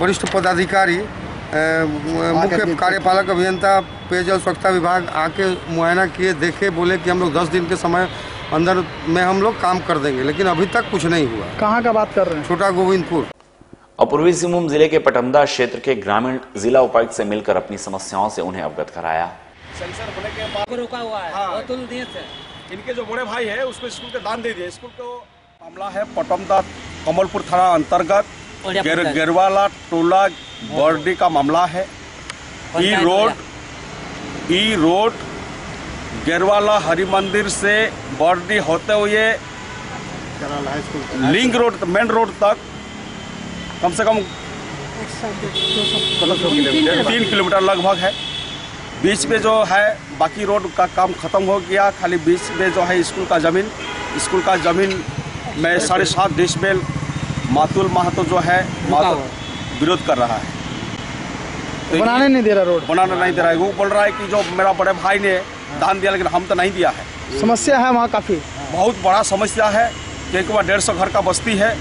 वरिष्ठ पदाधिकारी मुख्य कार्यपालक अभियंता पेयजल स्वच्छता विभाग आके मुआयना किए देखे बोले कि हम लोग दस दिन के समय अंदर में हम लोग काम कर देंगे लेकिन अभी तक कुछ नहीं हुआ।
कहाँ का बात कर रहे हैं?
छोटा गोविंदपुर।
और पूर्वी सिंहभूम ज़िले के पटमदा क्षेत्र के ग्रामीण जिला उपायुक्त से मिलकर अपनी समस्याओं से उन्हें अवगत कराया।
सेंसर होने के बाद रुका हुआ है। हाँ। थे। इनके जो बड़े भाई है उसको स्कूल के दान दे दिए। स्कूल को मामला है पटमदा कमलपुर थाना अंतर्गत। गेर, गेरवाला टोला बर्डी का मामला है। ई रोड ई रोड गेरवाला हरि मंदिर से बर्डी होते हुए लिंक रोड मेन रोड तक कम से कम तीन किलोमीटर लगभग है। बीच में जो है बाकी रोड का काम खत्म हो गया। खाली बीच में जो है स्कूल का ज़मीन स्कूल का ज़मीन में साढ़े सात डिसमेल मातुल महतो जो है विरोध कर रहा है। तो
बनाने नहीं दे रहा रोड।
बनाना नहीं दे रहा है। वो बोल रहा है कि जो मेरा बड़े भाई ने दान दिया लेकिन हम तो नहीं दिया है।
समस्या है वहाँ काफ़ी।
बहुत बड़ा समस्या है क्योंकि वह डेढ़ सौ घर का बस्ती है।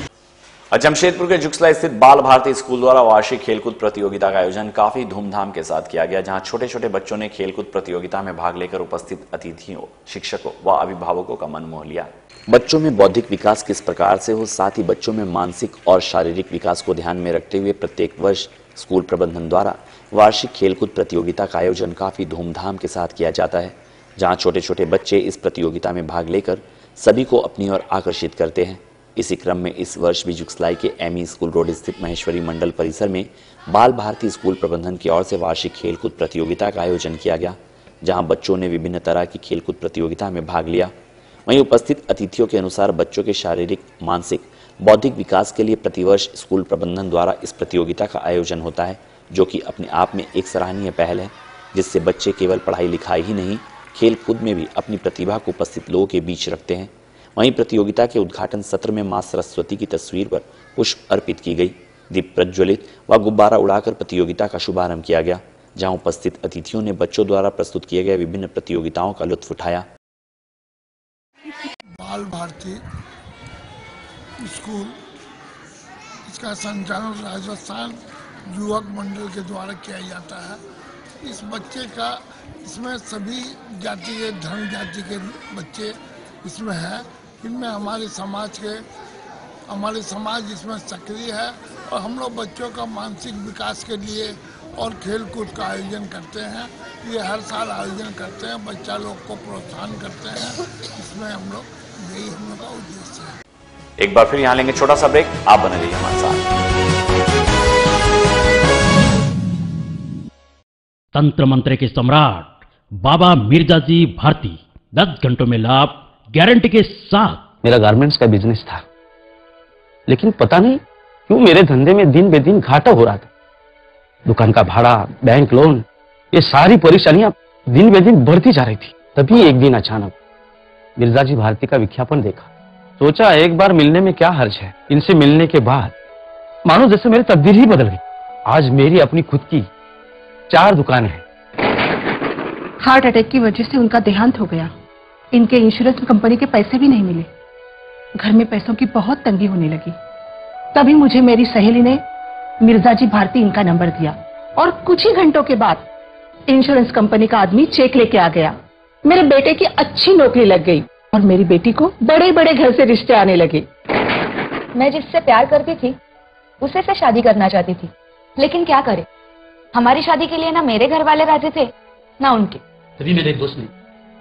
और जमशेदपुर के जुगसला स्थित बाल भारती स्कूल द्वारा वार्षिक खेलकूद प्रतियोगिता का आयोजन काफ़ी धूमधाम के साथ किया गया जहाँ छोटे छोटे बच्चों ने खेलकूद प्रतियोगिता में भाग लेकर उपस्थित अतिथियों शिक्षकों व अभिभावकों का मन मोह लिया। बच्चों में बौद्धिक विकास किस प्रकार से हो साथ ही बच्चों में मानसिक और शारीरिक विकास को ध्यान में रखते हुए प्रत्येक वर्ष स्कूल प्रबंधन द्वारा वार्षिक खेलकूद प्रतियोगिता का आयोजन काफ़ी धूमधाम के साथ किया जाता है, जहाँ छोटे छोटे बच्चे इस प्रतियोगिता में भाग लेकर सभी को अपनी ओर आकर्षित करते हैं। इसी क्रम में इस वर्ष भी जुगसलाई के एमई स्कूल रोड स्थित महेश्वरी मंडल परिसर में बाल भारती स्कूल प्रबंधन की ओर से वार्षिक खेलकूद प्रतियोगिता का आयोजन किया गया, जहाँ बच्चों ने विभिन्न तरह की खेलकूद प्रतियोगिता में भाग लिया। वहीं उपस्थित अतिथियों के अनुसार बच्चों के शारीरिक, मानसिक, बौद्धिक विकास के लिए प्रतिवर्ष स्कूल प्रबंधन द्वारा इस प्रतियोगिता का आयोजन होता है। जो कि अपने आप में एक सराहनीय पहल है, जिससे बच्चे केवल पढ़ाई लिखाई ही नहीं, खेल कूद में भी अपनी प्रतिभा को उपस्थित लोगों के बीच रखते हैं। वहीं प्रतियोगिता के उद्घाटन सत्र में माँ सरस्वती की तस्वीर पर पुष्प अर्पित की गई। दीप प्रज्वलित व गुब्बारा उड़ाकर प्रतियोगिता का शुभारंभ किया गया, जहाँ उपस्थित अतिथियों ने बच्चों द्वारा प्रस्तुत किए गए विभिन्न प्रतियोगिताओं का लुत्फ उठाया।
बाल भारती स्कूल, इसका संचालन राजस्थान युवक मंडल के द्वारा किया जाता है। इस बच्चे का, इसमें सभी जाति के, धर्म जाति के बच्चे इसमें हैं। इनमें हमारे समाज के, हमारे समाज इसमें सक्रिय है और हम लोग बच्चों का मानसिक विकास के लिए और खेल कूद का आयोजन करते हैं। ये हर साल आयोजन करते हैं, बच्चा लोग को प्रोत्साहन करते हैं। इसमें हम लोग, यही हम लोग का उद्देश्य है।
एक बार फिर यहाँ लेंगे छोटा सा ब्रेक। आप बने रहिए हमारे साथ।
तंत्र मंत्र के सम्राट बाबा मिर्ज़ा जी भारती, दस घंटों में लाभ, गारंटी के साथ।
मेरा गारमेंट्स का बिज़नेस था। लेकिन पता नहीं क्यों मेरे धंधे में दिन बे दिन घाटा हो रहा था। दुकान का भाड़ा बैंक लोन ये सारी परेशानियाँ दिन बे दिन बढ़ती जा रही थी। तभी एक दिन अचानक मिर्ज़ा जी भारती का विज्ञापन देखा। सोचा एक बार मिलने में क्या हर्ज है? इनसे मिलने के बाद, मानो जैसे मेरी तकदीर ही बदल गई। आज मेरी अपनी खुद की चार दुकानें हैं।
हार्ट अटैक की वजह से उनका देहांत हो गया। इनके इंश्योरेंस कंपनी के पैसे भी नहीं मिले। घर में पैसों की बहुत तंगी होने लगी। तभी मुझे मेरी सहेली ने मिर्ज़ा जी भारती इनका नंबर दिया और कुछ ही घंटों के बाद इंश्योरेंस कंपनी का आदमी चेक लेके आ गया। मेरे बेटे की अच्छी नौकरी लग गई और मेरी बेटी को बड़े बड़े घर से रिश्ते आने लगे।
मैं जिससे प्यार करती थी, उसे से शादी करना चाहती थी। लेकिन क्या करे? हमारी शादी के लिए ना मेरे घर वाले राज़ी थे ना उनके।
तभी मेरे एक दोस्त ने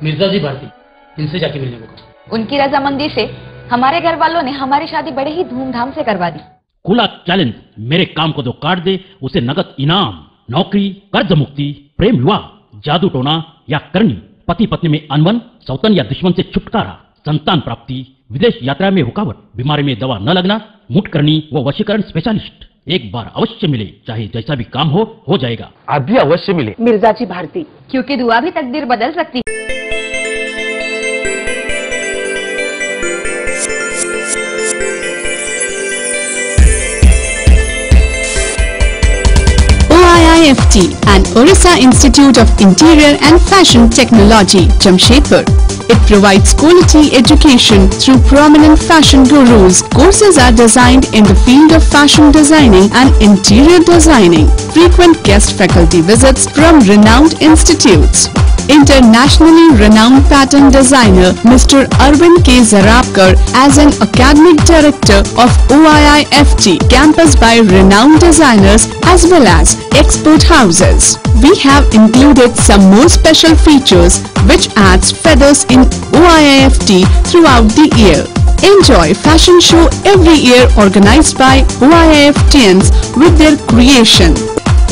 मिर्ज़ा जी भारती इनसे जाके मिलने को कहा।
उनकी रजामंदी से हमारे घर वालों ने हमारी शादी बड़े ही धूमधाम से करवा दी।
खुला चैलेंज मेरे काम को जो काट दे उसे नगद इनाम नौकरी कर्ज मुक्ति प्रेम विवाह जादू टोना या करनी। पति पत्नी में अनबन सौतन या दुश्मन से छुटकारा संतान प्राप्ति विदेश यात्रा में रुकावट बीमारी में दवा न लगना मुठ करनी व वशीकरण स्पेशलिस्ट एक बार अवश्य मिले चाहे जैसा भी काम हो हो जाएगा
आप भी अवश्य मिले
मिर्ज़ा जी भारती
क्योंकि दुआ भी तकदीर बदल सकती है
OIIFT and Orissa Institute of Interior and Fashion Technology, Jamshedpur. It provides quality education through prominent fashion gurus. Courses are designed in the field of fashion designing and interior designing. Frequent guest faculty visits from renowned institutes. Internationally renowned pattern designer Mr. Arvind K. Zarabkar as an academic director of OIIFT campus by renowned designers as well as expert houses. We have included some more special features which adds feathers in OIIFT throughout the year. Enjoy fashion show every year organized by OIIFTians with their creation.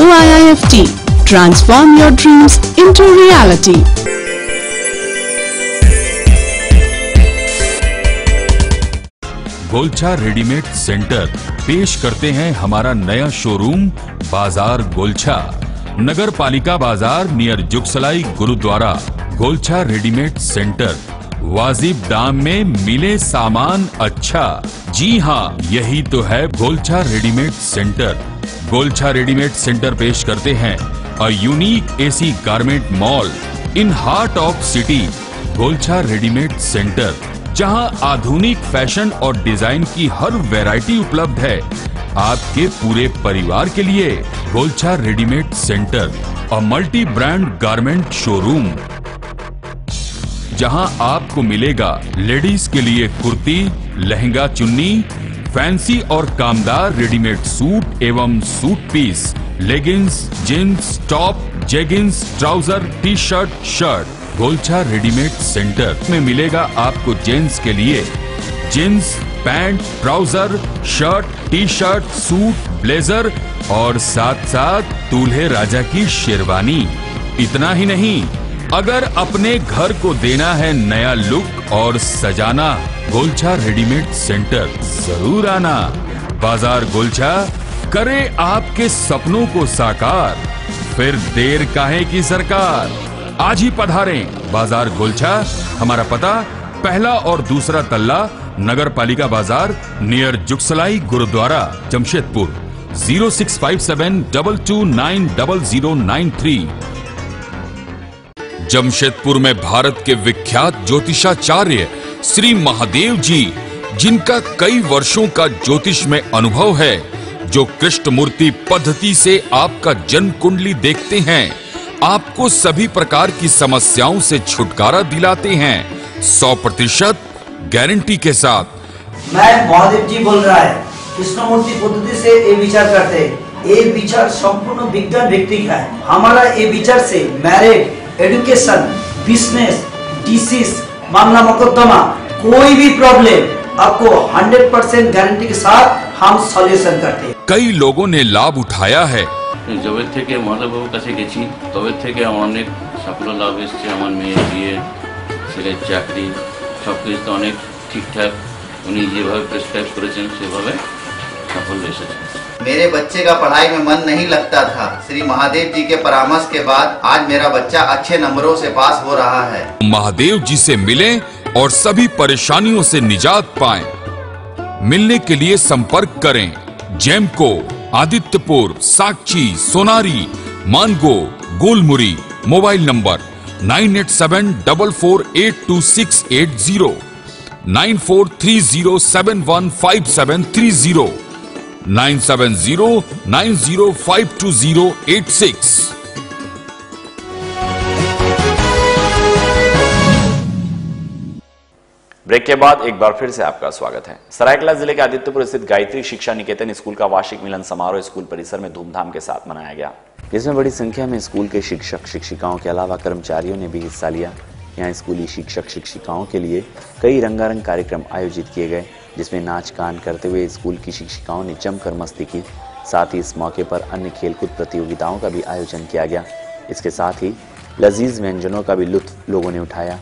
OIIFT Transform your dreams into reality.
Golchha readymade centre पेश करते हैं हमारा नया showroom बाज़ार Golchha Nagar Palika Bazaar near Jugsalai, gurdwara. Golchha readymade centre, वाजिब दाम में मिले सामान अच्छा। जी हाँ यही तो है Golchha readymade centre. Golchha readymade centre पेश करते हैं a unique AC garment mall in heart of city Golchha readymade centre जहाँ आधुनिक फ़ैशन और डिज़ाइन की हर वैरायटी उपलब्ध है। आपके पूरे परिवार के लिए गोलछा रेडीमेड सेंटर और मल्टी ब्रांड गारमेंट शोरूम जहाँ आपको मिलेगा लेडीज़ के लिए कुर्ती, लहंगा चुन्नी फैंसी और कामदार रेडीमेड सूट एवं suit piece leggings jeans top jeggings trouser T shirt shirt Golchha readymade centre में मिलेगा आपको जेंट्स के लिए। Jeans pant trouser shirt T shirt suit blazer और साथ साथ दूल्हे राजा की शेरवानी। इतना ही नहीं, अगर अपने घर को देना है नया लुक और सजाना गोलछा रेडीमेड सेंटर ज़रूर आना। बाज़ार गोलछा करे आपके सपनों को साकार, फिर देर काहे की सरकार। आज ही पधारें, बाज़ार गोलछा, हमारा पता, पहला और दूसरा तल्ला Nagar Palika Bazaar, near Jugsalai, gurdwara, Jamshedpur. Zero six five seven double two nine double zero nine three. Jamshedpur में भारत के विख्यात ज्योतिषाचार्य श्री महादेव जी, जिनका कई वर्षों का ज्योतिष में अनुभव है जो कृष्ण मूर्ति पद्धति से आपका जन्म कुंडली देखते हैं, आपको सभी प्रकार की समस्याओं से छुटकारा दिलाते हैं, सौ प्रतिशत गारंटी के साथ।
मैं महादेव जी बोल रहा है, कृष्णमूर्ति पद्धति से ये विचार करते ये विचार संपूर्ण विज्ञान व्यक्ति का है। हमारा ये विचार से मैरिज एजुकेशन बिज़नेस डिसीज मामला मुकदमा, कोई भी प्रॉब्लम आपको 100 परसेंट गारंटी के साथ हम सॉल्यूशन करते हैं
कई लोगों ने लाभ उठाया है
জবের থেকে মহাদেববাবুর কাছে গেছি তবের থেকে আমার অনেক সাফল্য লাভ এসছে আমার মেয়ের বিয়ে ছেলের চাকরি সব কিছুতে অনেক ঠিকঠাক উনি যেভাবে প্রেসক্রাইব করেছেন সেভাবে সাফল্য এসেছে
मेरे बच्चे का पढ़ाई में मन नहीं लगता था श्री महादेव जी के परामर्श के बाद आज मेरा बच्चा अच्छे नंबरों से पास हो रहा है
महादेव जी से मिलें और सभी परेशानियों से निजात पाएं। मिलने के लिए संपर्क करें। Jemco, Adityapur, Sakshi, Sonari, Mango, Golmuri, mobile number nine eight seven double four eight two six eight zero, nine four three zero seven one five seven three zero, nine seven zero nine zero five two zero eight six.
Break के बाद एक बार फिर से आपका स्वागत है। सरायकला ज़िले के आदित्यपुर स्थित गायत्री शिक्षा निकेतन स्कूल का वार्षिक मिलन समारोह स्कूल परिसर में धूमधाम के साथ मनाया गया। जिसमें बड़ी संख्या में स्कूल के शिक्षक, शिक्षिकाओं के अलावा कर्मचारियों ने भी हिस्सा लिया। यहाँ स्कूली शिक्षक, शिक्षिकाओं के लिए कई रंगारंग कार्यक्रम आयोजित किए गए, जिसमें नाच, गान करते हुए स्कूल की शिक्षिकाओं ने जमकर मस्ती की। साथ ही इस मौके पर अन्य खेलकूद प्रतियोगिताओं का भी आयोजन किया गया। इसके साथ ही लजीज व्यंजनों का भी लुत्फ लोगों ने उठाया।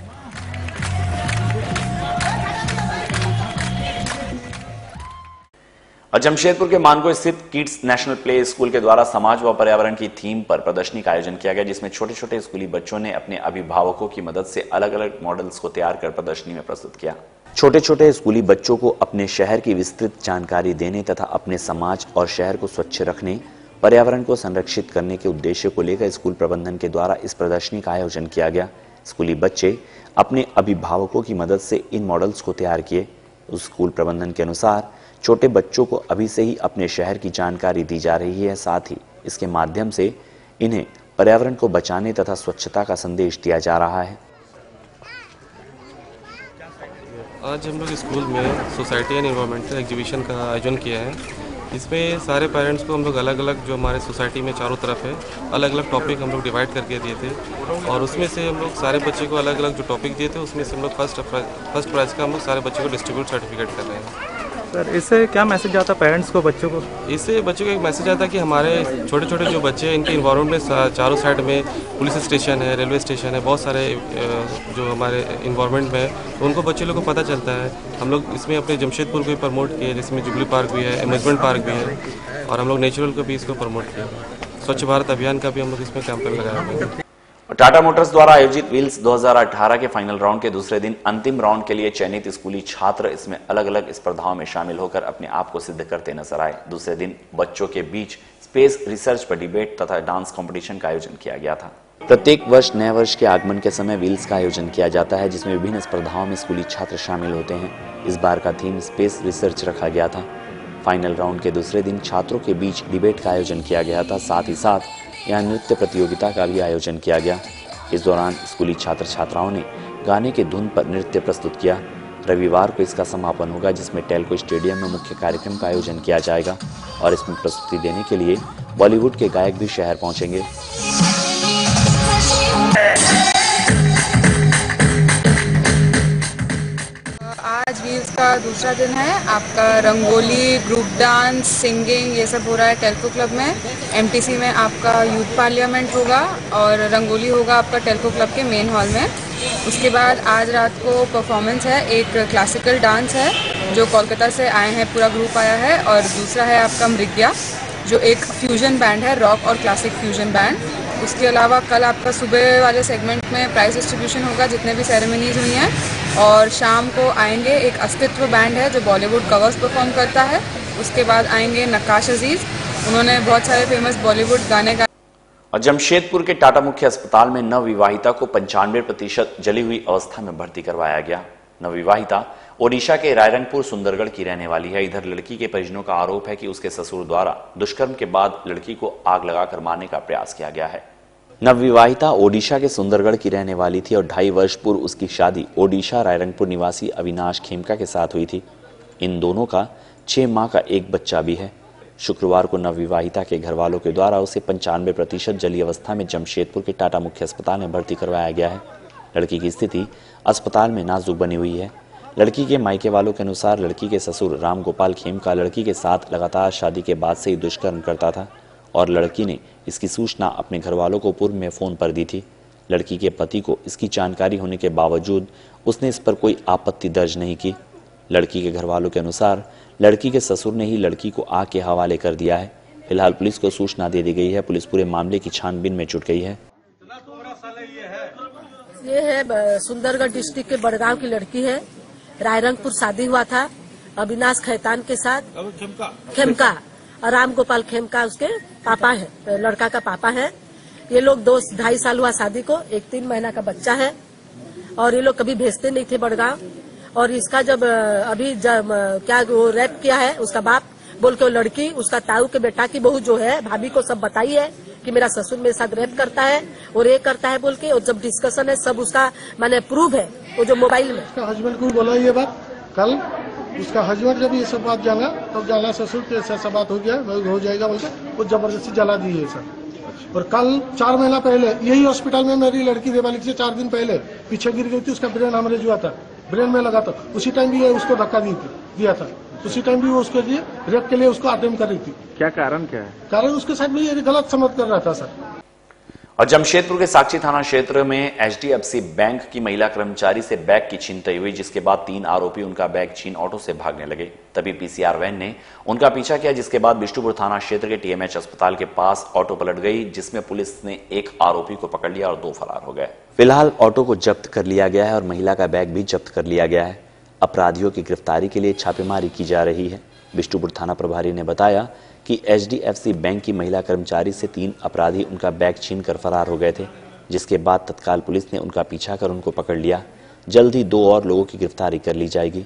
और जमशेदपुर के मानगो स्थित किड्स नेशनल प्ले स्कूल के द्वारा समाज व पर्यावरण की थीम पर प्रदर्शनी का आयोजन किया गया, जिसमें छोटे छोटे स्कूली बच्चों ने अपने अभिभावकों की मदद से अलग अलग मॉडल्स को तैयार कर प्रदर्शनी में प्रस्तुत किया। छोटे छोटे स्कूली बच्चों को अपने शहर की विस्तृत जानकारी देने तथा अपने समाज और शहर को स्वच्छ रखने, पर्यावरण को संरक्षित करने के उद्देश्य को लेकर स्कूल प्रबंधन के द्वारा इस प्रदर्शनी का आयोजन किया गया। स्कूली बच्चे अपने अभिभावकों की मदद से इन मॉडल्स को तैयार किए। स्कूल प्रबंधन के अनुसार छोटे बच्चों को अभी से ही अपने शहर की जानकारी दी जा रही है, साथ ही इसके माध्यम से इन्हें पर्यावरण को बचाने तथा स्वच्छता का संदेश दिया जा रहा है।
आज हम लोग स्कूल में सोसाइटी एंड इन्वायरमेंटल एग्जीबिशन का आयोजन किया है। इसमें सारे पेरेंट्स को हम लोग अलग अलग जो हमारे सोसाइटी में चारों तरफ़ है अलग अलग टॉपिक हम लोग डिवाइड करके दिए थे। और उसमें से हम लोग सारे बच्चे को अलग अलग जो टॉपिक दिए थे, उसमें से हम लोग फ़र्स्ट फ़र्स्ट प्राइज का हम लोग सारे बच्चों को डिस्ट्रीब्यूट सर्टिफिकेट कर रहे हैं।
सर, इससे क्या मैसेज जाता पेरेंट्स को, बच्चों को?
इससे बच्चों को एक मैसेज आता कि हमारे छोटे छोटे जो बच्चे हैं, इनके इन्वायरमेंट में चारों साइड में पुलिस स्टेशन है रेलवे स्टेशन है, बहुत सारे जो हमारे इन्वायरमेंट में है तो उनको बच्चे लोग को पता चलता है। हम लोग इसमें अपने जमशेदपुर को भी प्रमोट किए, जिसमें जुबली पार्क भी है अम्यूजमेंट पार्क भी है, और हम लोग नेचुरल को भी इसको प्रमोट किया। स्वच्छ भारत अभियान का भी हम लोग इसमें कैंपेन लगाया
टाटा मोटर्स द्वारा आयोजित व्हील्स 2018 के फाइनल राउंड के दूसरे दिन अंतिम राउंड के लिए चयनित स्कूली छात्र इसमें अलग अलग स्पर्धाओं में शामिल होकर अपने आप को सिद्ध करते नज़र आए। दूसरे दिन बच्चों के बीच स्पेस रिसर्च पर डिबेट तथा डांस कंपटीशन का आयोजन किया गया था। प्रत्येक वर्ष नए वर्ष के आगमन के समय व्हील्स का आयोजन किया जाता है, जिसमें विभिन्न स्पर्धाओं में स्कूली छात्र शामिल होते हैं। इस बार का थीम स्पेस रिसर्च रखा गया था। फाइनल राउंड के दूसरे दिन छात्रों के बीच डिबेट का आयोजन किया गया था। साथ ही साथ यहाँ नृत्य प्रतियोगिता का भी आयोजन किया गया। इस दौरान स्कूली छात्र छात्राओं ने गाने के धुन पर नृत्य प्रस्तुत किया। रविवार को इसका समापन होगा, जिसमें टेलको स्टेडियम में मुख्य कार्यक्रम का आयोजन किया जाएगा और इसमें प्रस्तुति देने के लिए बॉलीवुड के गायक भी शहर पहुँचेंगे।
का दूसरा दिन है। आपका रंगोली ग्रुप डांस सिंगिंग ये सब हो रहा है टेल्को क्लब में। एमटीसी में आपका यूथ पार्लियामेंट होगा और रंगोली होगा आपका टेल्को क्लब के मेन हॉल में। उसके बाद आज रात को परफॉर्मेंस है, एक क्लासिकल डांस है, जो कोलकाता से आए हैं, पूरा ग्रुप आया है और दूसरा है आपका मृग्या, जो एक फ्यूजन बैंड है रॉक और क्लासिक फ्यूजन बैंड उसके अलावा कल आपका सुबह वाले सेगमेंट में प्राइज डिस्ट्रीब्यूशन होगा, जितने भी सेरेमनीज हुई हैं। और शाम को आएँगे एक अस्तित्व बैंड है, जो बॉलीवुड कवर्स परफॉर्म करता है। उसके बाद आएँगे नक्काश अज़ीज़। उन्होंने बहुत सारे फ़ेमस बॉलीवुड गाने गा
और जमशेदपुर के टाटा मुख्य अस्पताल में नवविवाहिता को पंचानवे प्रतिशत जली हुई अवस्था में भर्ती करवाया गया। नवविवाहिता ओडिशा के रायरंगपुर, सुंदरगढ़ की रहने वाली है। इधर लड़की के परिजनों का आरोप है कि उसके ससुर द्वारा दुष्कर्म के बाद लड़की को आग लगाकर मारने का प्रयास किया गया है। नवविवाहिता ओडिशा के सुंदरगढ़ की रहने वाली थी और ढाई वर्ष पूर्व उसकी शादी ओडिशा रायरंगपुर निवासी अविनाश खेमका के साथ हुई थी। इन दोनों का छह माह का एक बच्चा भी है। शुक्रवार को नवविवाहिता के घर वालों के द्वारा उसे पंचानवे प्रतिशत जली अवस्था में जमशेदपुर के टाटा मुख्य अस्पताल में भर्ती करवाया गया है। लड़की की स्थिति अस्पताल में नाजुक बनी हुई है। लड़की के मायके वालों के अनुसार लड़की के ससुर राम गोपाल खेमका लड़की के साथ लगातार शादी के बाद से ही दुष्कर्म करता था और लड़की ने इसकी सूचना अपने घर वालों को पूर्व में फ़ोन पर दी थी। लड़की के पति को इसकी जानकारी होने के बावजूद उसने इस पर कोई आपत्ति दर्ज नहीं की। लड़की के घर वालों के अनुसार लड़की के ससुर ने ही लड़की को आग के हवाले कर दिया है। फ़िलहाल पुलिस को सूचना दे दी गई है। पुलिस पूरे मामले की छानबीन में जुट गई है।
ये है सुंदरगढ़ डिस्ट्रिक्ट के बड़गांव की लड़की है। रायरंगपुर शादी हुआ था। अविनाश खैतान के साथ। खेमका राम गोपाल खेमका उसके पापा है, लड़का का पापा है। ये लोग दो, ढाई साल हुआ शादी को, एक तीन महीना का बच्चा है। और ये लोग कभी भेजते नहीं थे बड़गांव। और इसका जब अभी जब क्या वो रेप किया है, उसका बाप, बोल के वो लड़की, उसका ताऊ के बेटा की बहू जो है, भाभी को सब बताई है कि मेरा ससुर मेरे साथ रेप करता है, और ये करता है बोल के, और जब डिस्कशन है, सब उसका, मैंने प्रूव है, वो जो मोबाइल में।
हस्बैंड को बोला ये बात, कल? उसका हस्बैंड जब ये सब बात जाना तब जाना ससुर के ऐसा बात हो गया हो जाएगा बोलते वो ज़बरदस्ती जला दिए सर और कल चार महीना पहले यही हॉस्पिटल में मेरी लड़की देवालिक से चार दिन पहले पीछे गिर गई थी उसका ब्रेन हमें हुआ था। ब्रेन में लगा था। उसी टाइम भी उसको धक्का दी थी दिया था। उसी टाइम भी वो उसके लिए रेप के लिए उसको अटेम्प्ट कर रही थी।
क्या कारण क्या है?
कारण उसके साथ भी ये गलत समझ कर रहा था सर।
और जमशेदपुर के साक्षी थाना क्षेत्र में एचडीएफसी बैंक की महिला कर्मचारी से बैग की छीनताई हुई, जिसके बाद तीन आरोपी उनका बैग छीन ऑटो से भागने लगे। तभी पीसीआर वैन ने उनका पीछा किया, जिसके बाद बिष्टुपुर थाना क्षेत्र के टीएमएच अस्पताल के पास ऑटो पलट गई, जिसमें पुलिस ने एक आरोपी को पकड़ लिया और दो फरार हो गए। फ़िलहाल ऑटो को जब्त कर लिया गया है और महिला का बैग भी जब्त कर लिया गया है। अपराधियों की गिरफ्तारी के लिए छापेमारी की जा रही है। बिष्टुपुर थाना प्रभारी ने बताया कि एचडीएफसी बैंक की महिला कर्मचारी से तीन अपराधी उनका बैग छीनकर फरार हो गए थे, जिसके बाद तत्काल पुलिस ने उनका पीछा कर उनको पकड़ लिया। जल्द ही दो और लोगों की गिरफ्तारी कर ली जाएगी।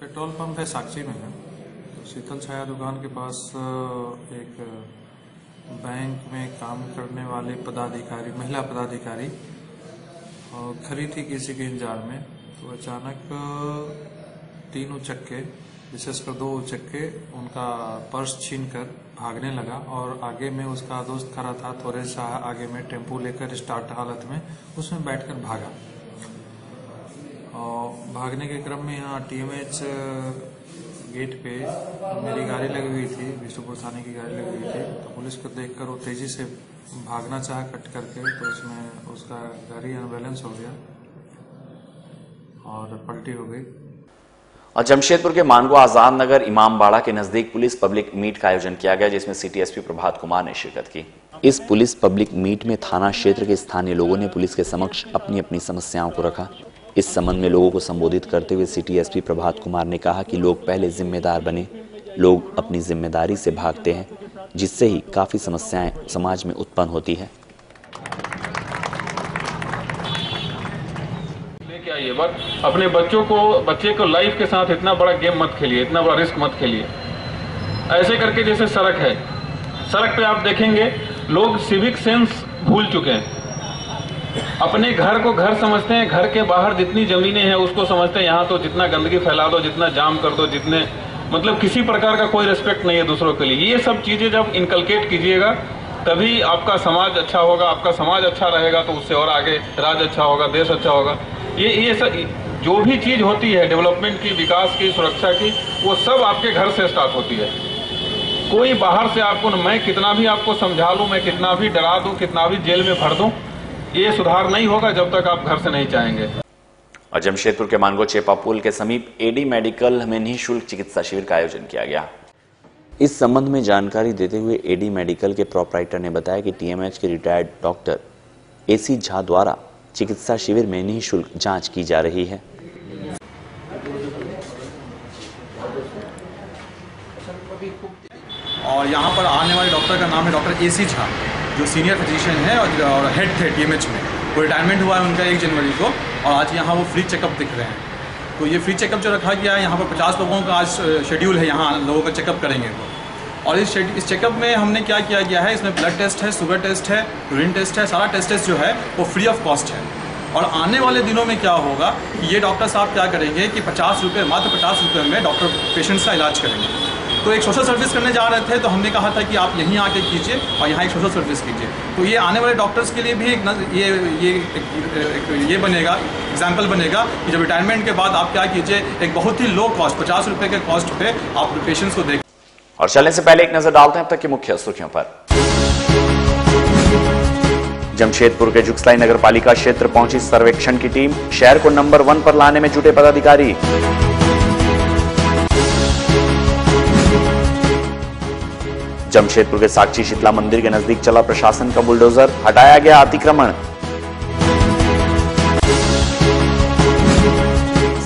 पेट्रोल पंप है, साक्षी में तो शीतल छाया दुकान के पास एक बैंक में काम करने वाले पदाधिकारी, महिला पदाधिकारी खड़ी थी किसी के इंतज़ार में। तो अचानक तीन उचक्के विशेषकर दो उचक्के उनका पर्स छीन कर भागने लगा और आगे में उसका दोस्त खड़ा था, थोड़े सा आगे में टेंपू लेकर स्टार्ट हालत में, उसमें बैठकर भागा। और भागने के क्रम में यहाँ टीएमएच गेट पे मेरी गाड़ी लगी हुई थी विष्णुपुर थाने की गाड़ी लगी हुई थी। तो पुलिस को देखकर वो तेज़ी से भागना चाहा, कट करके तो उसमें उसका गाड़ी अनबैलेंस हो गया और पलटी हो गई।
और जमशेदपुर के मानगो आज़ाद नगर इमामबाड़ा के नज़दीक पुलिस पब्लिक मीट का आयोजन किया गया, जिसमें सिटी एसपी प्रभात कुमार ने शिरकत की। इस पुलिस पब्लिक मीट में थाना क्षेत्र के स्थानीय लोगों ने पुलिस के समक्ष अपनी अपनी समस्याओं को रखा। इस संबंध में लोगों को संबोधित करते हुए सिटी एसपी प्रभात कुमार ने कहा कि लोग पहले जिम्मेदार बने, लोग अपनी ज़िम्मेदारी से भागते हैं, जिससे ही काफ़ी समस्याएँ समाज में उत्पन्न होती है।
आइए बट अपने बच्चों को, बच्चे को लाइफ के साथ इतना बड़ा गेम मत खेलिए, इतना बड़ा रिस्क मत खेलिए। ऐसे करके जैसे सड़क है, सड़क पे आप देखेंगे, लोग सिविक सेंस भूल चुके हैं। अपने घर को घर समझते हैं, घर के बाहर जितनी जमीनें हैं, उसको समझते हैं, यहाँ तो जितना गंदगी फैला दो, जितना जाम कर दो, जितने मतलब किसी प्रकार का कोई रिस्पेक्ट नहीं है दूसरों के लिए। ये सब चीज़ें जब इनकलकेट कीजिएगा, तभी आपका समाज अच्छा होगा, आपका समाज अच्छा रहेगा तो उससे और आगे राज्य अच्छा होगा, देश अच्छा होगा। ये ये सब, जो भी चीज़ होती है डेवलपमेंट की, विकास की, सुरक्षा की, वो सब आपके घर से स्टार्ट होती है। कोई बाहर से आपको मैं कितना भी आपको समझा लूँ, मैं कितना भी डरा दूँ, कितना भी जेल में भर दूँ, ये सुधार नहीं होगा जब तक आप घर से नहीं चाहेंगे।
और जमशेदपुर के मानगो चेपा पुल के समीप एडी मेडिकल में निःशुल्क चिकित्सा शिविर का आयोजन किया गया। इस संबंध में जानकारी देते हुए एडी मेडिकल के प्रोपराइटर ने बताया कि टीएमएच के रिटायर्ड डॉक्टर एसी झा द्वारा चिकित्सा शिविर में निःशुल्क जाँच की जा रही है।
और यहाँ पर आने वाले डॉक्टर का नाम है डॉक्टर ए सी झा जो सीनियर फिजिशियन है और, हेड थे टीएमएच में। वो रिटायरमेंट हुआ है उनका एक जनवरी को और आज यहाँ वो फ्री चेकअप दिख रहे हैं। तो ये फ्री चेकअप जो रखा गया है यहाँ पर पचास लोगों का आज शेड्यूल है यहाँ लोगों का चेकअप करेंगे। वो और इस चेकअप में हमने क्या किया गया है? इसमें ब्लड टेस्ट है शुगर टेस्ट है यूरिन टेस्ट है सारा टेस्ट जो है वो फ्री ऑफ़ कॉस्ट है। और आने वाले दिनों में क्या होगा कि ये डॉक्टर साहब क्या करेंगे कि पचास रुपये मात्र पचास रुपये में डॉक्टर पेशेंट्स का इलाज करेंगे। तो एक सोशल सर्विस करने जा रहे थे तो हमने कहा था कि आप यहीं आके कीजिए और यहाँ एक सोशल सर्विस कीजिए। तो ये आने वाले डॉक्टर्स के लिए भी एक न, ये ये एक, ये बनेगा एग्ज़ाम्पल बनेगा कि जब रिटायरमेंट के बाद आप क्या कीजिए एक बहुत ही लो कॉस्ट पचास रुपये के कॉस्ट पे आप पेशेंट्स को देख
और चलने से पहले एक नज़र डालते हैं अब तक की मुख्य सुर्खियों पर। जमशेदपुर के जुगसलाई नगर पालिका क्षेत्र पहुँची सर्वेक्षण की टीम, शहर को नंबर वन पर लाने में जुटे पदाधिकारी। जमशेदपुर के साक्षी शीतला मंदिर के नज़दीक चला प्रशासन का बुलडोजर, हटाया गया अतिक्रमण।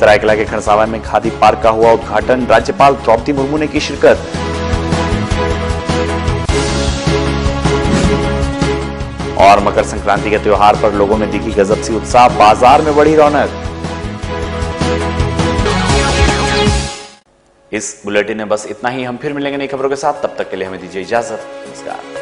सरायकला के खरसावा में खादी पार्क का हुआ उद्घाटन, राज्यपाल द्रौपदी मुर्मू ने की शिरकत। और मकर संक्रांति के त्योहार पर लोगों में दिखी गजब सी उत्साह, बाज़ार में बड़ी रौनक। इस बुलेटिन में बस इतना ही। हम फिर मिलेंगे नई खबरों के साथ। तब तक के लिए हमें दीजिए इजाज़त। नमस्कार।